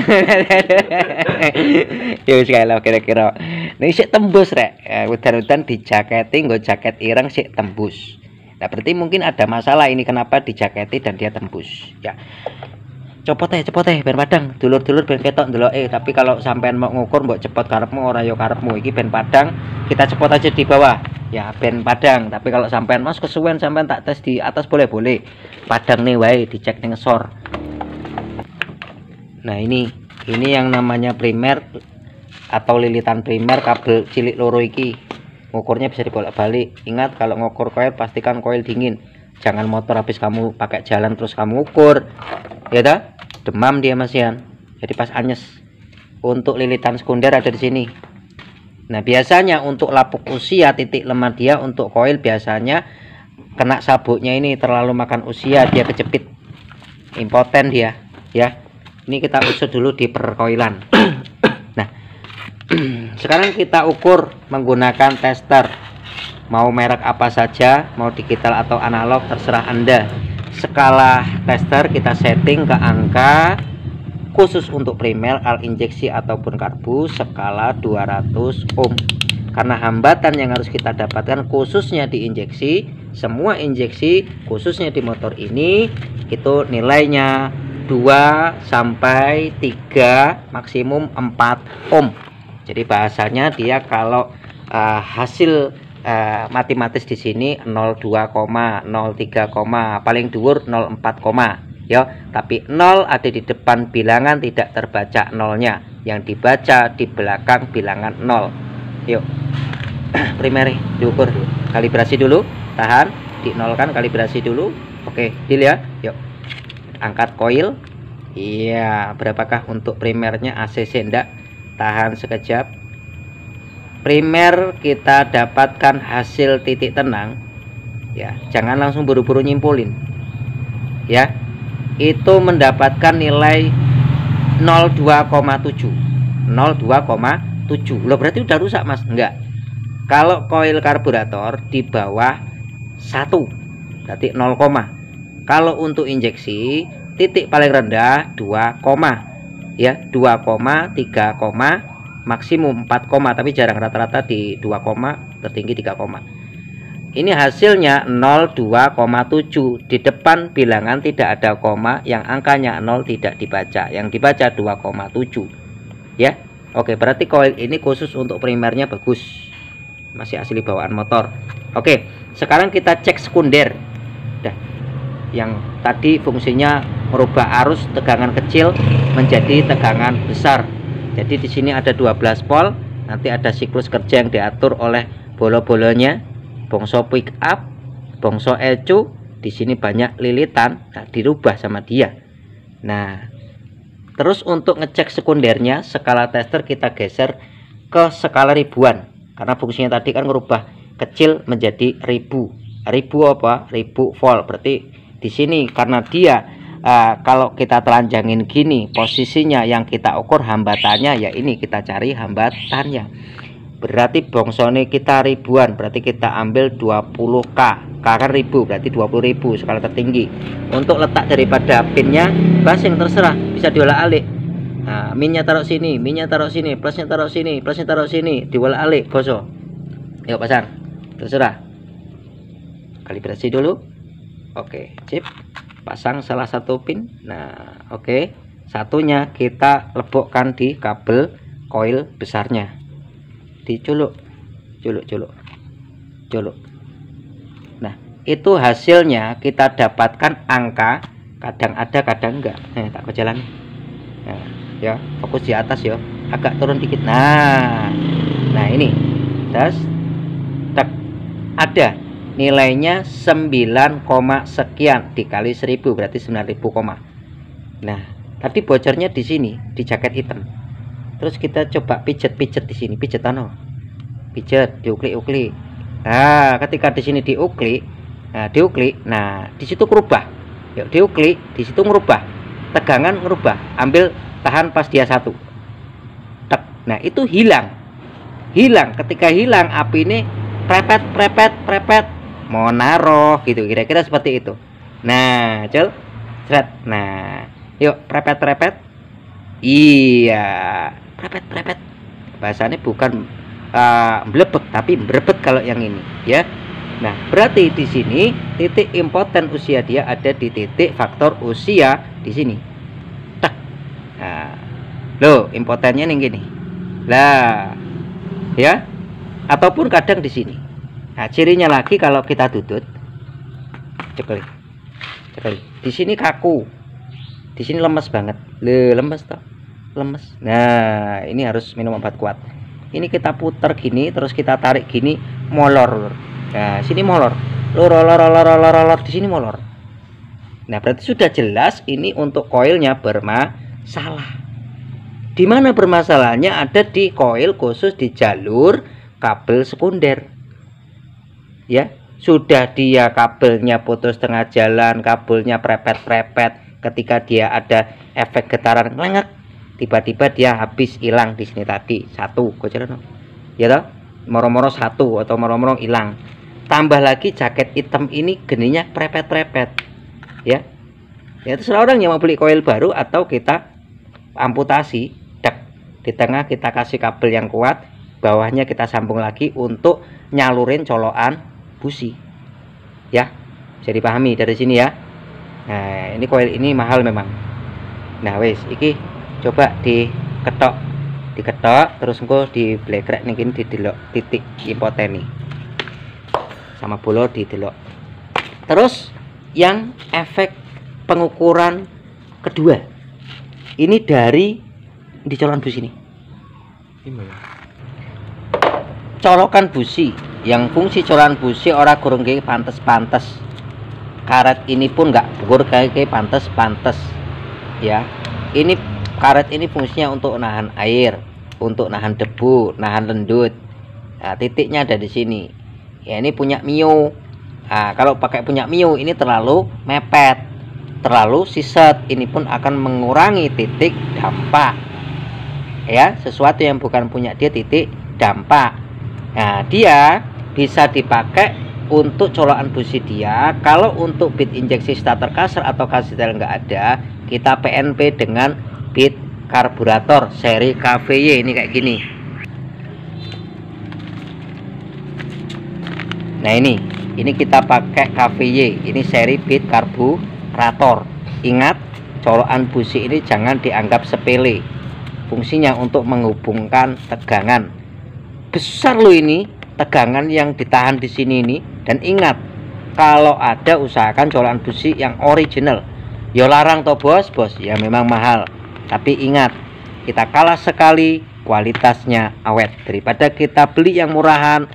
Ya wis kae kira-kira. Nek sik tembus rek. Ya, udan-udan dijaketi nggo jaket ireng sik tembus. Nah, berarti mungkin ada masalah ini kenapa dijaketi dan dia tembus. Ya copot teh cepot teh ben padang dulur-dulur ben ketok ndelok eh tapi kalau sampean mau ngukur mbok cepot karepmu ora yo karepmu iki ben padang kita cepot aja di bawah ya ben padang tapi kalau sampean mas kesuwen sampean tak tes di atas boleh boleh padang nih wae dicek nih ngesor nah ini ini yang namanya primer atau lilitan primer kabel cilik loro iki. Ngukurnya bisa dibolak-balik. Ingat kalau ngukur koil pastikan koil dingin. Jangan motor habis kamu pakai jalan terus kamu ukur ya dah demam dia Mas Yan jadi pas anyes. Untuk lilitan sekunder ada di sini. Nah biasanya untuk lapuk usia titik lemah dia untuk koil biasanya kena sabuknya ini terlalu makan usia dia kejepit. Impoten dia ya ini kita usut dulu di perkoilan. Nah *clears throat* sekarang kita ukur menggunakan tester. Mau merek apa saja mau digital atau analog terserah anda. Skala tester kita setting ke angka khusus untuk primer al injeksi ataupun karbu skala 200 ohm. Karena hambatan yang harus kita dapatkan khususnya di injeksi semua injeksi khususnya di motor ini itu nilainya 2 sampai 3 maksimum 4 ohm. Jadi bahasanya dia kalau uh, hasil uh, matematis di sini 02, 03, paling dhuwur 04, ya. Tapi 0 ada di depan bilangan tidak terbaca nolnya. Yang dibaca di belakang bilangan 0 yuk. *clears throat* Primer diukur kalibrasi dulu. Tahan di nol kan kalibrasi dulu. Oke deal ya yuk angkat koil. Iya berapakah untuk primernya ACC enggak tahan sekejap. Primer kita dapatkan hasil titik tenang. Ya jangan langsung buru-buru nyimpulin. Ya itu mendapatkan nilai 02,7 02,7 lo berarti udah rusak mas? Enggak kalau koil karburator di bawah 1 berarti 0, kalau untuk injeksi titik paling rendah 2, ya 2, 3, maksimum 4, tapi jarang rata-rata di 2, tertinggi 3, ini hasilnya 02,7 di depan bilangan tidak ada koma yang angkanya 0 tidak dibaca. Yang dibaca 2,7 ya Oke berarti koil ini khusus untuk primernya bagus. Masih asli bawaan motor. Oke sekarang kita cek sekunder yang tadi fungsinya merubah arus tegangan kecil menjadi tegangan besar. Jadi di sini ada 12 pol, nanti ada siklus kerja yang diatur oleh bolo-bolonya, bongso pick up, bongso ECU, di sini banyak lilitan, nah dirubah sama dia. Nah, terus untuk ngecek sekundernya, skala tester kita geser ke skala ribuan, karena fungsinya tadi kan merubah kecil menjadi ribu. Ribu apa? Ribu volt. Berarti di sini karena dia uh, kalau kita telanjangin gini posisinya yang kita ukur hambatannya ya ini kita cari hambatannya. Berarti bongsone kita ribuan berarti kita ambil 20k k. Kan ribu berarti 20.000 skala tertinggi. Untuk letak daripada pinnya basing terserah bisa diolah alik nah, minnya taruh sini minnya taruh sini plusnya taruh sini plusnya taruh sini diolah alik gosok yuk pasang. Terserah. Kalibrasi dulu oke chip. Pasang salah satu pin. Nah oke. Satunya kita lebokkan di kabel koil besarnya. Diculuk. Culuk culuk. Nah itu hasilnya kita dapatkan angka kadang ada kadang enggak. Eh, tak jalan nah, ya fokus di atas ya. Agak turun dikit. Nah nah ini. Das. Tak ada nilainya 9, sekian dikali 1000 berarti 9000, nah tadi bocornya di sini di jaket hitam. Terus kita coba pijet-pijet di sini pijet ano? Pijet diuklik-uklik. Nah ketika di sini diuklik nah diuklik nah di situ merubah yuk diuklik di situ merubah tegangan merubah ambil tahan pas dia satu. Tek. nah itu hilang. Hilang. Ketika hilang api ini prepet prepet prepet mau naruh gitu. Kira-kira seperti itu. Nah cel. Seret. Nah yuk prepet prepet iya. Prepet prepet bahasanya bukan uh, blebek tapi berebet kalau yang ini ya. Nah berarti di sini titik impoten usia dia ada di titik faktor usia di sini. Tak. Nah lo impotennya nih gini. Lah ya. Ataupun kadang di sini Nah, cirinya lagi kalau kita tutut cekli. Cekli. Di sini kaku. Di sini lemes banget. Le, lemes toh. Lemes. Nah, ini harus minum obat kuat. Ini kita putar gini, terus kita tarik gini, molor. Nah, sini molor. Lor, lor, lor, lor, lor, lor, di sini molor. Nah, berarti sudah jelas ini untuk koilnya bermasalah. Di mana bermasalahnya ada di koil khusus di jalur kabel sekunder ya sudah dia kabelnya putus tengah jalan kabelnya prepet-prepet. Ketika dia ada efek getaran ngelengek tiba-tiba dia habis hilang di sini tadi. Satu jalan ya toh? Moro-moro satu atau moro-moro hilang. Tambah lagi jaket hitam ini geninya prepet-prepet. Ya? Ya terserah orang yang mau beli koil baru atau kita amputasi dek. Di tengah kita kasih kabel yang kuat bawahnya kita sambung lagi untuk nyalurin colokan busi ya jadi pahami dari sini ya. Nah ini koil ini mahal memang. Nah wes iki coba diketok. Diketok terus engko di blekrek nih di delok titik impoteni. Sama bolo di delok terus yang efek pengukuran kedua ini dari di colokan busi ini. Colokan busi yang fungsi colokan busi ora kurang kayak pantes-pantes. Karet ini pun nggak bukur kayak pantes-pantes. Ya ini karet ini fungsinya untuk nahan air untuk nahan debu nahan lendut. Nah, titiknya ada di sini. Ya ini punya mio. Nah, kalau pakai punya mio ini terlalu mepet terlalu siset. Ini pun akan mengurangi titik dampak. Ya sesuatu yang bukan punya dia titik dampak. Nah dia bisa dipakai untuk colokan busi dia. Kalau untuk bit injeksi starter kasar atau kasih nggak ada kita PNP dengan bit karburator seri KVY ini kayak gini. Nah ini. Ini kita pakai KVY ini seri bit karburator. Ingat colokan busi ini jangan dianggap sepele. Fungsinya untuk menghubungkan tegangan. Besar loh ini tegangan yang ditahan di sini ini. Dan ingat kalau ada usahakan colokan busi yang original. Ya larang toh bos? Bos ya memang mahal. Tapi ingat, kita kalah sekali kualitasnya awet. Daripada kita beli yang murahan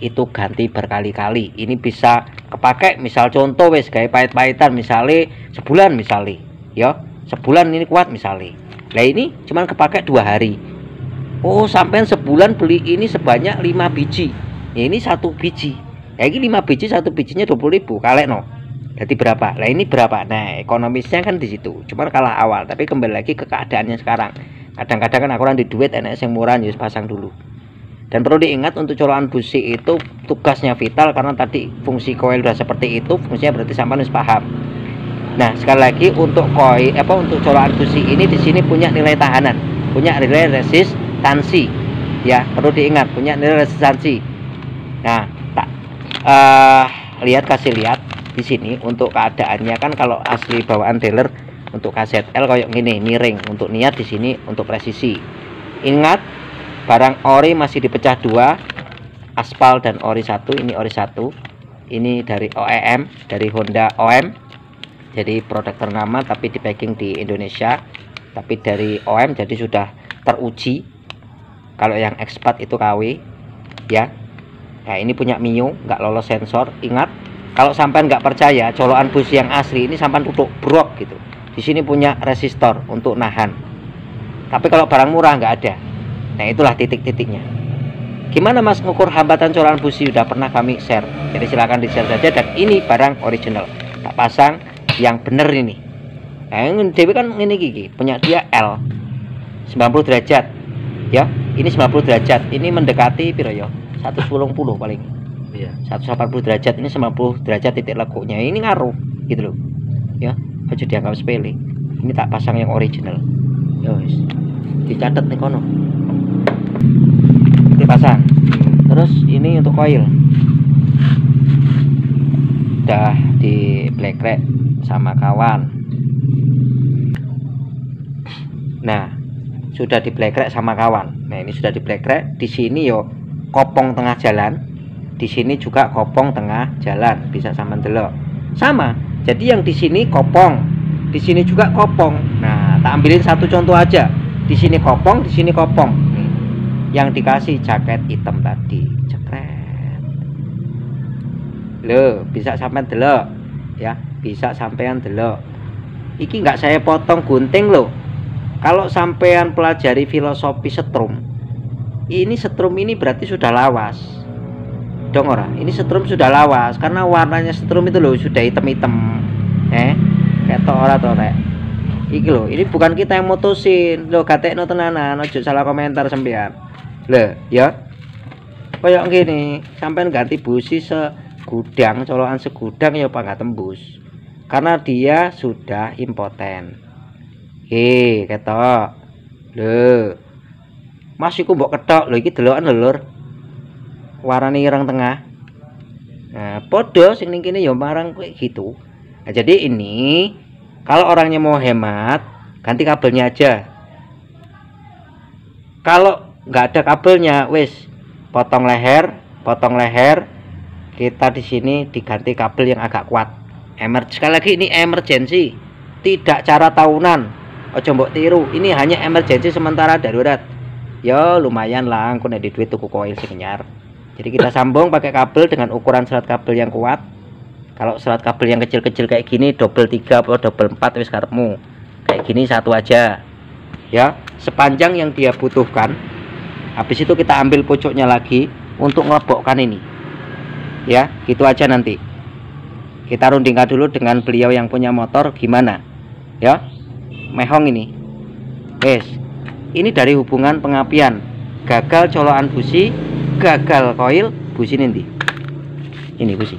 itu ganti berkali-kali. Ini bisa kepakai misal contoh wes kayak pahit-pahitan misalnya sebulan misalnya ya sebulan ini kuat misalnya nah ini cuman kepakai dua hari oh sampai sebulan beli ini sebanyak lima biji. Ya, ini satu biji. Ya ini lima biji satu bijinya 20.000 kalian no jadi berapa? Nah ini berapa? Nah ekonomisnya kan di situ. Cuma kalah awal tapi kembali lagi ke keadaannya sekarang. Kadang-kadang kan aku di duit enak yang murah harus pasang dulu. Dan perlu diingat untuk colokan busi itu tugasnya vital karena tadi fungsi koil sudah seperti itu fungsinya berarti sampai harus paham. Nah sekali lagi untuk koil apa untuk colokan busi ini di sini punya nilai tahanan punya nilai resistansi ya perlu diingat punya nilai resistansi. Nah tak uh, lihat kasih lihat di sini untuk keadaannya. Kan kalau asli bawaan dealer untuk kaset L kayak gini miring. Untuk niat di sini untuk presisi. Ingat barang ori masih dipecah dua. Aspal dan ori satu ini ori satu. Ini dari OEM dari Honda OM jadi produk ternama tapi di packing di Indonesia. Tapi dari OM jadi sudah teruji kalau yang expat itu KW ya. Nah ini punya Mio nggak lolos sensor. Ingat kalau sampai nggak percaya colokan busi yang asli ini sampai tutup brok gitu. Di sini punya resistor untuk nahan. Tapi kalau barang murah nggak ada. Nah itulah titik-titiknya. Gimana mas ngukur hambatan colokan busi sudah pernah kami share. Jadi silahkan di share saja. Dan ini barang original. Tak pasang yang bener ini. Nah, yang Dewi kan ini gigi punya dia L. 90 derajat ya ini 90 derajat ini mendekati piro ya 110 paling Iya. 180 derajat ini 90 derajat titik lekuknya ini ngaruh gitu loh. Ya, aja dianggap sepele. Ini tak pasang yang original. Ya wis. Dicatat nih kono. Dipasang. Terus ini untuk coil. Udah di black rack sama kawan. Nah, sudah di black rack sama kawan. Nah, ini sudah di black rack. Di sini yo kopong tengah jalan. Di sini juga kopong tengah jalan. Bisa sama delok. Sama. Jadi yang di sini kopong. Di sini juga kopong. Nah tak ambilin satu contoh aja. Di sini kopong di sini kopong. Yang dikasih jaket hitam tadi. Cekret lo bisa sampai delok? Ya bisa sampean delok. Iki nggak saya potong gunting loh kalau sampean pelajari filosofi setrum ini setrum ini berarti sudah lawas. Dong ora? Ini setrum sudah lawas karena warnanya setrum itu loh sudah hitam-hitam. Eh kayak ora tuh rek? Iki loh ini bukan kita yang mutusin. Lo gatekno tenanan ojo salah komentar sempian le ya kayak gini sampai ganti busi segudang colokan segudang ya apa nggak tembus. Karena dia sudah impoten he ketok. Le masih ku mbok ketok. Lho iki delokan lho lur. Warani ireng tengah. Nah podo sing ning kene ya marang kowe gitu. Nah, jadi ini kalau orangnya mau hemat ganti kabelnya aja. Kalau nggak ada kabelnya wis potong leher potong leher. Kita di sini diganti kabel yang agak kuat. Emer sekali lagi ini emergency. Tidak cara tahunan ojo mbok tiru. Ini hanya emergency sementara darurat. Ya lumayan lah aku nek di duit tuku koil sih kenyar jadi kita *coughs* sambung pakai kabel dengan ukuran serat kabel yang kuat. Kalau serat kabel yang kecil-kecil kayak gini double 3 atau double 4 wis karepmu. Kayak gini satu aja. Ya sepanjang yang dia butuhkan habis itu kita ambil pucuknya lagi untuk ngelebokkan ini. Ya gitu aja nanti. Kita rundingkan dulu dengan beliau yang punya motor gimana. Ya mehong ini. Wes ini dari hubungan pengapian. Gagal colokan busi gagal koil busi nanti ini busi.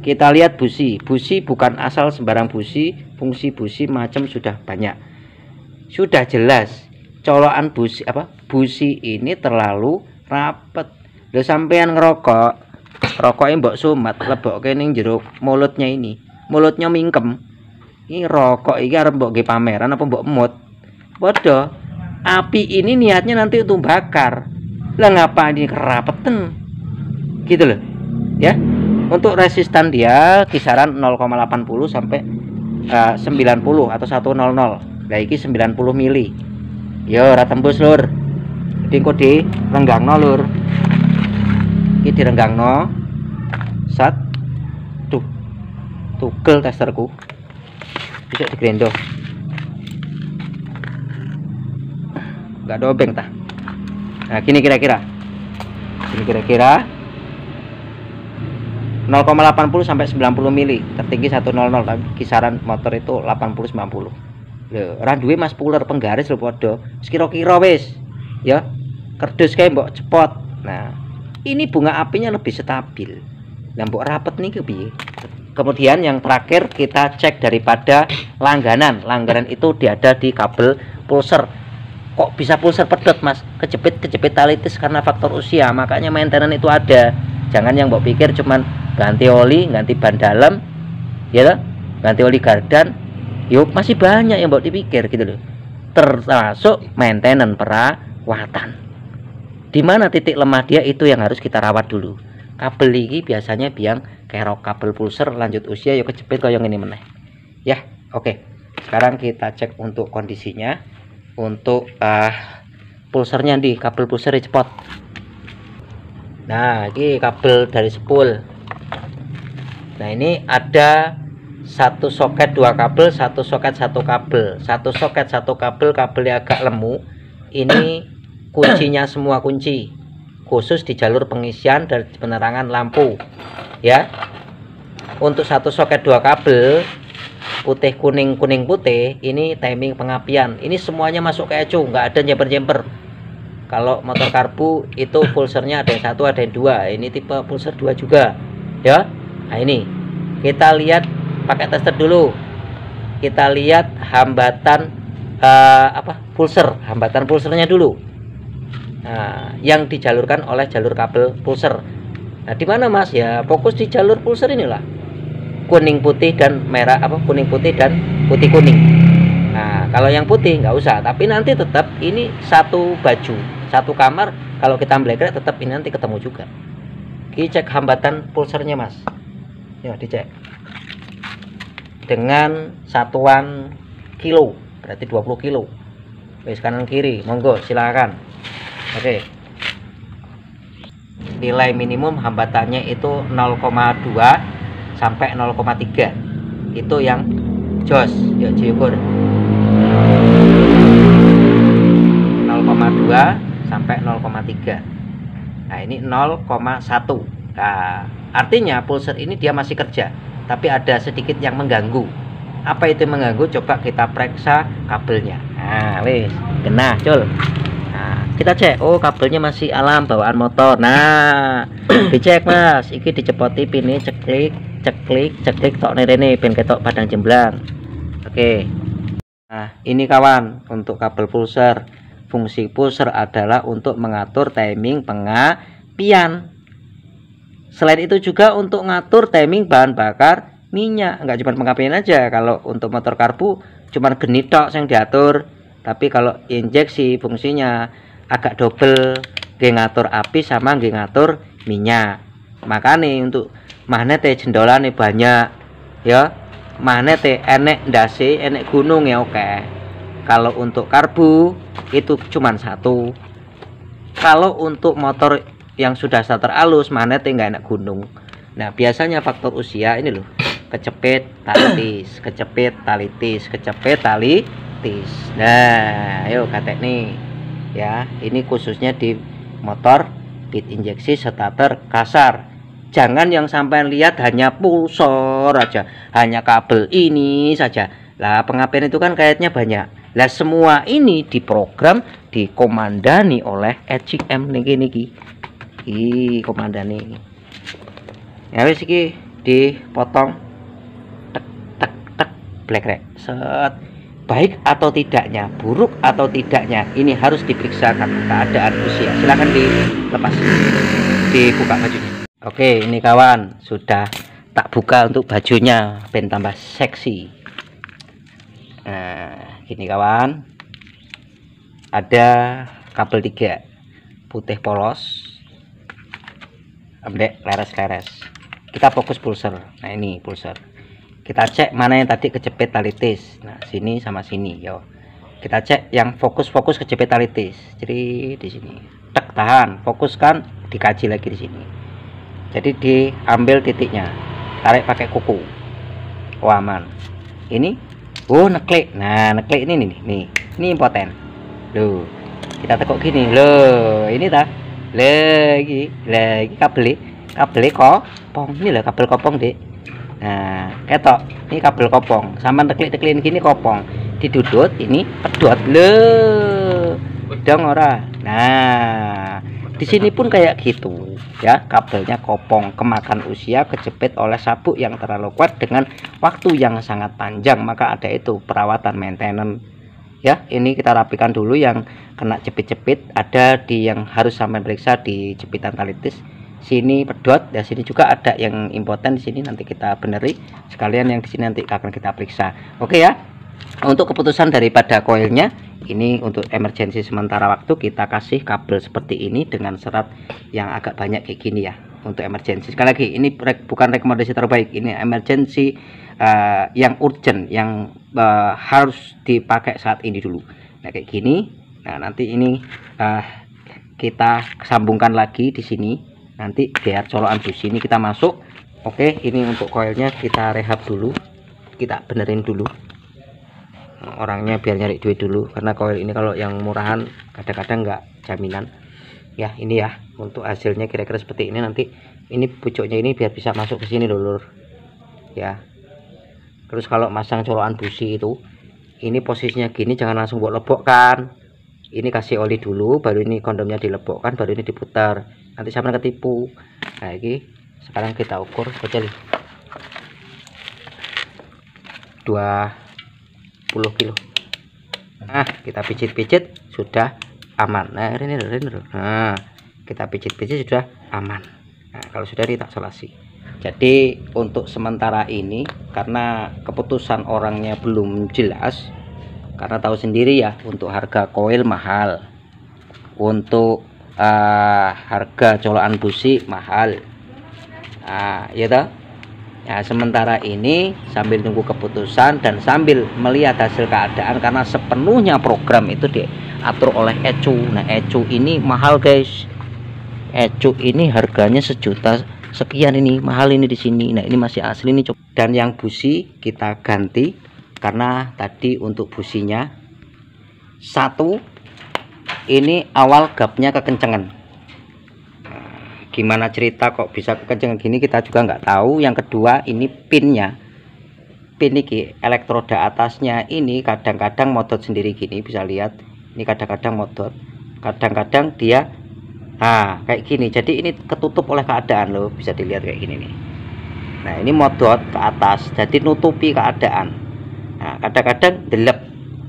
Kita lihat busi. Busi bukan asal sembarang busi fungsi busi macam sudah banyak. Sudah jelas colokan busi apa busi ini terlalu rapet. Lo sampean ngerokok rokoknya mbok sumat lebok kening jeruk mulutnya ini. Mulutnya mingkem ini rokok ini harus mbok pameran apa mbok emut? Bodoh api ini niatnya nanti untuk bakar. Lah ngapa ini kerapetan gitu loh ya. Untuk resistan dia kisaran 0,80 sampai uh, 90 atau 100 nah ini 90 mili. Yo tembus lur. Di renggang no lur. Renggang no sat. Tuh tugel testerku bisa digrendo nggak dobeng tah Nah, gini kira-kira. Ini kira-kira 0,80 sampai 90 mili, tertinggi 100 tapi kisaran motor itu 80 90. Lho, ora Mas Puler penggaris lho padha. Kira-kira wis. Ya. Kerdus kayak mbok cepot. Nah, ini bunga apinya lebih stabil. Nah, mbok rapet nih piye? Kemudian yang terakhir kita cek daripada langganan. Langganan itu diada di kabel pulser. Kok bisa pulser pedot mas? Kejepit kejepit talitis karena faktor usia. Makanya maintenance itu ada. Jangan yang mbok pikir cuman ganti oli ganti ban dalam ya lah ganti oli gardan. Yuk masih banyak yang mbok dipikir gitu loh. Termasuk maintenance perawatan. Di mana titik lemah dia itu yang harus kita rawat dulu kabel ini biasanya biang kerok kabel pulser lanjut usia yuk kejepit yang ini meneh. Ya oke. Sekarang kita cek untuk kondisinya. Untuk uh, pulsernya di kabel pulser cepot nah ini kabel dari spool nah ini ada satu soket dua kabel satu soket satu kabel. Satu soket satu kabel kabelnya agak lemu. Ini kuncinya semua kunci khusus di jalur pengisian dan penerangan lampu ya. Untuk satu soket dua kabel putih kuning kuning putih ini timing pengapian. Ini semuanya masuk ke ecu nggak ada jumper jumper kalau motor karbu itu pulsernya ada yang satu ada yang dua. Ini tipe pulser dua juga ya. Nah ini. Kita lihat pakai tester dulu. Kita lihat hambatan uh, apa pulser. Hambatan pulsernya dulu nah, yang dijalurkan oleh jalur kabel pulser. Nah di mana mas? Ya fokus di jalur pulser inilah. Kuning putih dan merah apa kuning putih dan putih kuning. Nah kalau yang putih nggak usah tapi nanti tetap ini satu baju satu kamar kalau kita melegrek tetap ini nanti ketemu juga. Kita cek hambatan pulsernya mas. Ya dicek. Dengan satuan kilo berarti 20 kilo. Wis kanan kiri monggo silakan oke. Nilai minimum hambatannya itu 0,2 sampai 0,3 itu yang jos yuk diukur. 0,2 sampai 0,3 nah ini 0,1 nah artinya pulser ini dia masih kerja tapi ada sedikit yang mengganggu. Apa itu mengganggu? Coba kita periksa kabelnya. Nah wis kena cul kita cek. Oh kabelnya masih alam bawaan motor. Nah *coughs* dicek mas. Iki dicepoti pini ceklik ceklik ceklik tok rene ben ketok padang jemblang. Oke. Nah ini kawan untuk kabel pulser. Fungsi pulser adalah untuk mengatur timing pengapian. Selain itu juga untuk ngatur timing bahan bakar minyak. Enggak cuma pengapian aja kalau untuk motor karbu cuma genitok yang diatur. Tapi kalau injeksi fungsinya agak double ngatur api sama ngatur minyak. Makanya untuk magnet jendolan banyak ya. Magnet enek ndase enek gunung ya oke. Kalau untuk karbu itu cuma satu. Kalau untuk motor yang sudah starter alus magnet enggak enak gunung. Nah biasanya faktor usia ini loh. Kecepit talitis kecepit talitis kecepit talitis. Nah ayo kata nih ya ini khususnya di motor bit injeksi starter kasar. Jangan yang sampai lihat hanya pulsor aja hanya kabel ini saja. Lah pengapian itu kan kayaknya banyak. Lah semua ini diprogram dikomandani oleh HCM niki niki. I komandani. Ya wis iki dipotong. Black red set baik atau tidaknya buruk atau tidaknya ini harus diperiksakan keadaan usia. Silahkan dilepas dibuka bajunya. Oke ini kawan sudah tak buka untuk bajunya ben tambah seksi. Nah gini kawan ada kabel tiga putih polos ambek leres-leres. Kita fokus pulser. Nah ini pulser kita cek mana yang tadi kejepit talitis nah sini sama sini yo. Kita cek yang fokus-fokus kejepit talitis jadi di sini. Tek tahan. Fokuskan dikaji lagi di sini. Jadi diambil titiknya. Tarik pakai kuku. Oh aman. Ini? Oh neklik. Nah neklik ini nih nih. Ini impoten. Loh kita tekuk gini. Loh ini dah lagi lagi kabel kabel kopong. Ini lah kabel kopong dek nah ketok. Ini kabel kopong. Sama teklik-teklik gini kopong. Didudut ini pedot. Le dong ora? Nah di sini pun kayak gitu ya. Kabelnya kopong kemakan usia kejepit oleh sabuk yang terlalu kuat dengan waktu yang sangat panjang. Maka ada itu perawatan maintenance. Ya ini kita rapikan dulu yang kena jepit-jepit. Ada di yang harus sampai periksa di jepitan talitis sini pedot dan sini juga ada yang impoten di sini nanti kita beneri. Sekalian yang di sini nanti akan kita periksa. Oke ya untuk keputusan daripada koilnya ini untuk emergensi sementara waktu kita kasih kabel seperti ini dengan serat yang agak banyak kayak gini ya untuk emergensi. Sekali lagi ini bukan rekomendasi terbaik ini emergensi uh, yang urgent yang uh, harus dipakai saat ini dulu. Nah kayak gini. Nah nanti ini uh, kita sambungkan lagi di sini nanti biar colokan busi ini kita masuk. Oke ini untuk koilnya kita rehab dulu. Kita benerin dulu. Orangnya biar nyari duit dulu karena koil ini kalau yang murahan kadang-kadang nggak jaminan. Ya ini ya untuk hasilnya kira-kira seperti ini. Nanti ini pucuknya ini biar bisa masuk ke sini dulu ya. Terus kalau masang colokan busi itu ini posisinya gini jangan langsung buat lebokkan ini kasih oli dulu baru ini kondomnya dilebokkan baru ini diputar nanti sampai ketipu? Nah ini sekarang kita ukur. Kecil 20 kilo. Nah kita pijit-pijit sudah aman. Nah ini ini nah kita pijit-pijit sudah aman. Nah kalau sudah kita solasi jadi untuk sementara ini karena keputusan orangnya belum jelas karena tahu sendiri ya untuk harga koil mahal. Untuk uh, harga colokan busi mahal. Nah, ya toh? Ya sementara ini sambil tunggu keputusan dan sambil melihat hasil keadaan karena sepenuhnya program itu diatur oleh ECU. Nah ECU ini mahal guys. ECU ini harganya sejuta sekian ini mahal ini di sini. Nah ini masih asli ini dan yang busi kita ganti karena tadi untuk businya satu ini awal gapnya kekencengan. Gimana cerita kok bisa kekencengan gini kita juga nggak tahu. Yang kedua ini pinnya. Pin ini elektroda atasnya ini kadang-kadang modot sendiri gini bisa lihat. Ini kadang-kadang modot. Kadang-kadang dia nah kayak gini. Jadi ini ketutup oleh keadaan loh bisa dilihat kayak gini nih. Nah ini modot ke atas. Jadi nutupi keadaan. Nah kadang-kadang delep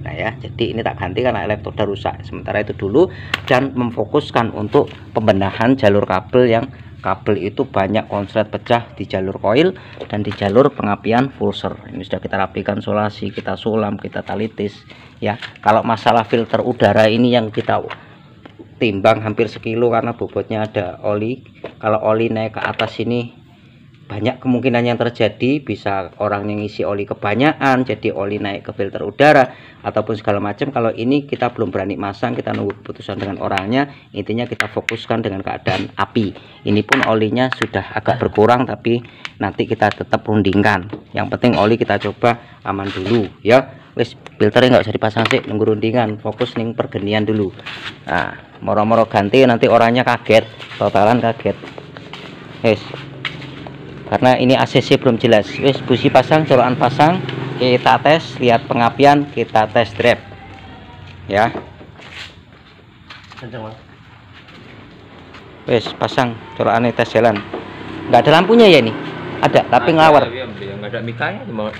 nah ya. Jadi ini tak ganti karena elektroda rusak. Sementara itu dulu dan memfokuskan untuk pembenahan jalur kabel yang kabel itu banyak konslet pecah di jalur koil dan di jalur pengapian pulser ini sudah kita rapikan solasi kita sulam kita talitis ya. Kalau masalah filter udara ini yang kita timbang hampir sekilo karena bobotnya ada oli. Kalau oli naik ke atas ini banyak kemungkinan yang terjadi bisa orang yang ngisi oli kebanyakan jadi oli naik ke filter udara ataupun segala macam. Kalau ini kita belum berani masang kita nunggu keputusan dengan orangnya intinya kita fokuskan dengan keadaan api. Ini pun olinya sudah agak berkurang tapi nanti kita tetap rundingkan. Yang penting oli kita coba aman dulu ya. Wis filternya nggak usah dipasang sih nunggu rundingan. Fokus nih pergenian dulu. Nah moro-moro ganti nanti orangnya kaget. Totalan kaget. Wis karena ini ACC belum jelas. Wis busi pasang colokan pasang kita tes lihat pengapian kita tes drive ya. Wis pasang colokan tes jalan. Nggak ada lampunya ya ini? Ada tapi nggak ada mikanya cuma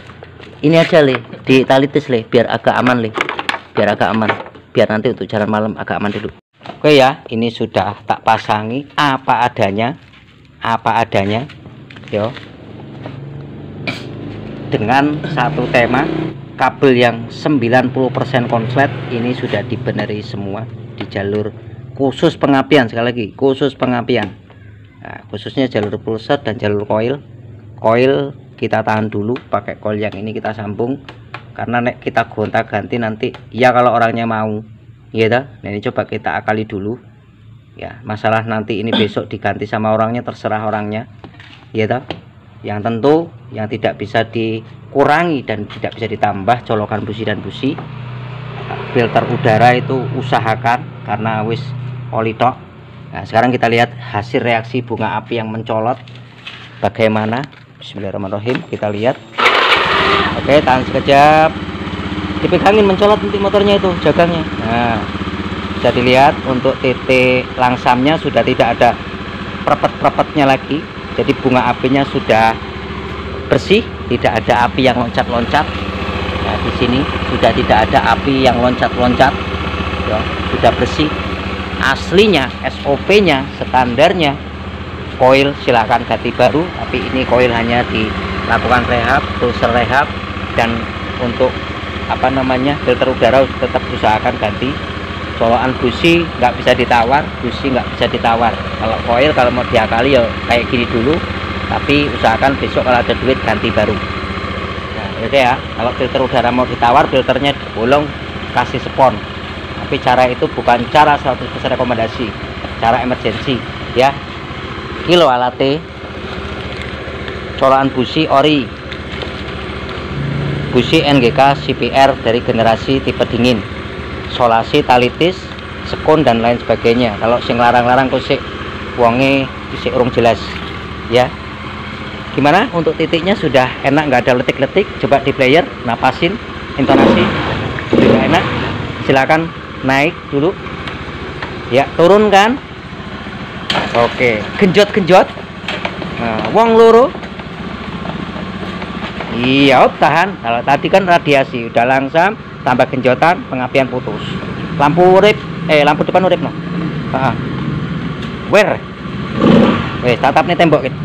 ini aja le. Di tali tes le biar agak aman le. Biar agak aman. Biar nanti untuk jalan malam agak aman dulu. Oke ya. Ini sudah tak pasangi. Apa adanya? Apa adanya yo. Dengan satu tema kabel yang 90% konslet ini sudah dibeneri semua di jalur khusus pengapian sekali lagi khusus pengapian nah, khususnya jalur pulsar dan jalur coil coil kita tahan dulu pakai coil yang ini kita sambung karena nek kita gonta ganti nanti ya kalau orangnya mau ya dah nah ini coba kita akali dulu. Ya masalah nanti ini besok diganti sama orangnya terserah orangnya ya toh? Yang tentu yang tidak bisa dikurangi dan tidak bisa ditambah colokan busi dan busi filter udara itu usahakan karena wis oli tok nah sekarang kita lihat hasil reaksi bunga api yang mencolot. Bagaimana? Bismillahirrahmanirrahim. Kita lihat. Oke tahan sekejap. Dipegangin mencolot nanti motornya itu jagangnya. Nah bisa dilihat untuk titik langsamnya sudah tidak ada perpet-perpetnya lagi jadi bunga apinya sudah bersih tidak ada api yang loncat-loncat. Nah di sini sudah tidak ada api yang loncat-loncat. Ya, sudah bersih. Aslinya SOP nya standarnya koil silahkan ganti baru. Tapi ini koil hanya dilakukan rehab terus rehab dan untuk apa namanya filter udara tetap usahakan ganti colokan busi nggak bisa ditawar busi nggak bisa ditawar. Kalau koil kalau mau diakali ya kayak gini dulu. Tapi usahakan besok kalau ada duit ganti baru. Nah oke ya. Kalau filter udara mau ditawar filternya bolong kasih spon. Tapi cara itu bukan cara 100% rekomendasi cara emergensi ya. Kilo alate colokan busi ori. Busi NGK CPR dari generasi tipe dingin solasi talitis sekun dan lain sebagainya. Kalau sing larang-larang kok sih wonge isi urung jelas ya. Gimana? Untuk titiknya sudah enak nggak ada letik-letik coba di player napasin intonasi. Sudah enak silakan naik dulu. Ya turunkan. Oke genjot-genjot. Nah, wong loro iya tahan. Kalau tadi kan radiasi udah langsam tambah genjotan pengapian putus. Lampu urip eh lampu depan urip no. Ah wer. Wes tatap nih tembok gitu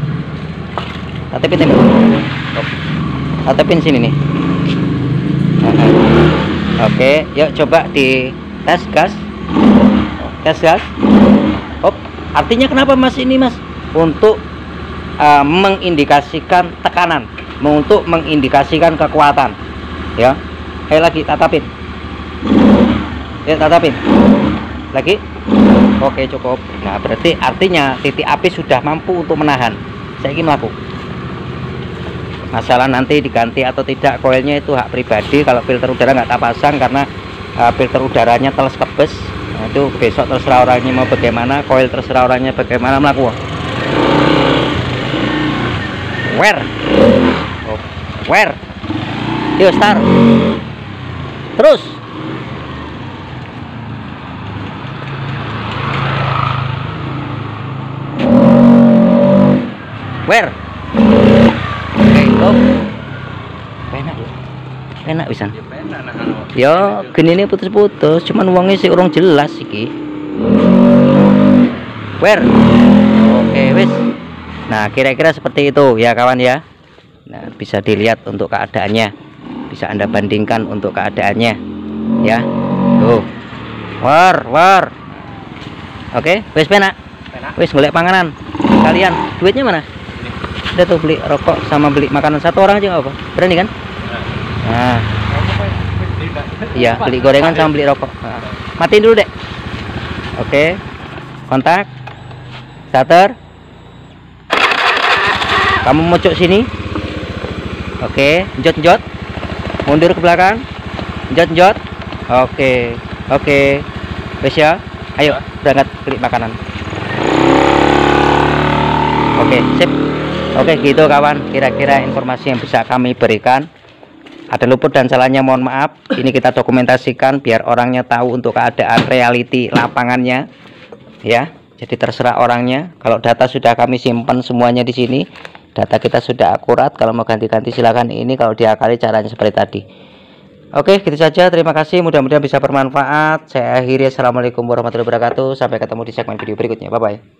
tatapin tembok. Tatapin sini nih. Oke yuk coba di tes gas. Tes gas. Oh artinya kenapa mas ini mas? Untuk uh, mengindikasikan tekanan untuk mengindikasikan kekuatan ya Ayo lagi tatapin. Ya tatapin. Lagi. Oke cukup. Nah berarti artinya titik api sudah mampu untuk menahan. Saya ingin melakukan. Masalah nanti diganti atau tidak koilnya itu hak pribadi. Kalau filter udara nggak tak pasang karena uh, filter udaranya teles kebes. Nah, itu besok terserah orangnya mau bagaimana, koil terserah orangnya bagaimana melakukan. Where? Where? Yuk start. Terus. Where? Oke, go. Enak. Enak pisan. Ya anu. Ya, gini ini putus-putus, cuman uangnya sih urung jelas iki. Where? Oke, wis. Nah, kira-kira seperti itu ya kawan ya. Nah, bisa dilihat untuk keadaannya. Bisa Anda bandingkan untuk keadaannya. Ya. Tuh. War, war. Oke, wis penak. Penak. Wis golek panganan. Kalian, duitnya mana? Udah tuh beli rokok sama beli makanan satu orang aja nggak apa? Berani kan? Nah, iya beli gorengan sama beli rokok. Nah, matiin dulu dek. Oke, kontak, starter. Kamu mocok sini. Oke, jot jot. Mundur ke belakang. Jot jot. Oke, oke. Wes ya. Ayo berangkat beli makanan. Oke, sip. Oke, gitu kawan. Kira-kira informasi yang bisa kami berikan. Ada luput dan salahnya mohon maaf. Ini kita dokumentasikan biar orangnya tahu untuk keadaan reality lapangannya. Ya. Jadi terserah orangnya. Kalau data sudah kami simpan semuanya di sini. Data kita sudah akurat. Kalau mau ganti-ganti silakan ini kalau diakali caranya seperti tadi. Oke, gitu saja. Terima kasih. Mudah-mudahan bisa bermanfaat. Saya akhiri. Assalamualaikum warahmatullahi wabarakatuh. Sampai ketemu di segmen video berikutnya. Bye bye.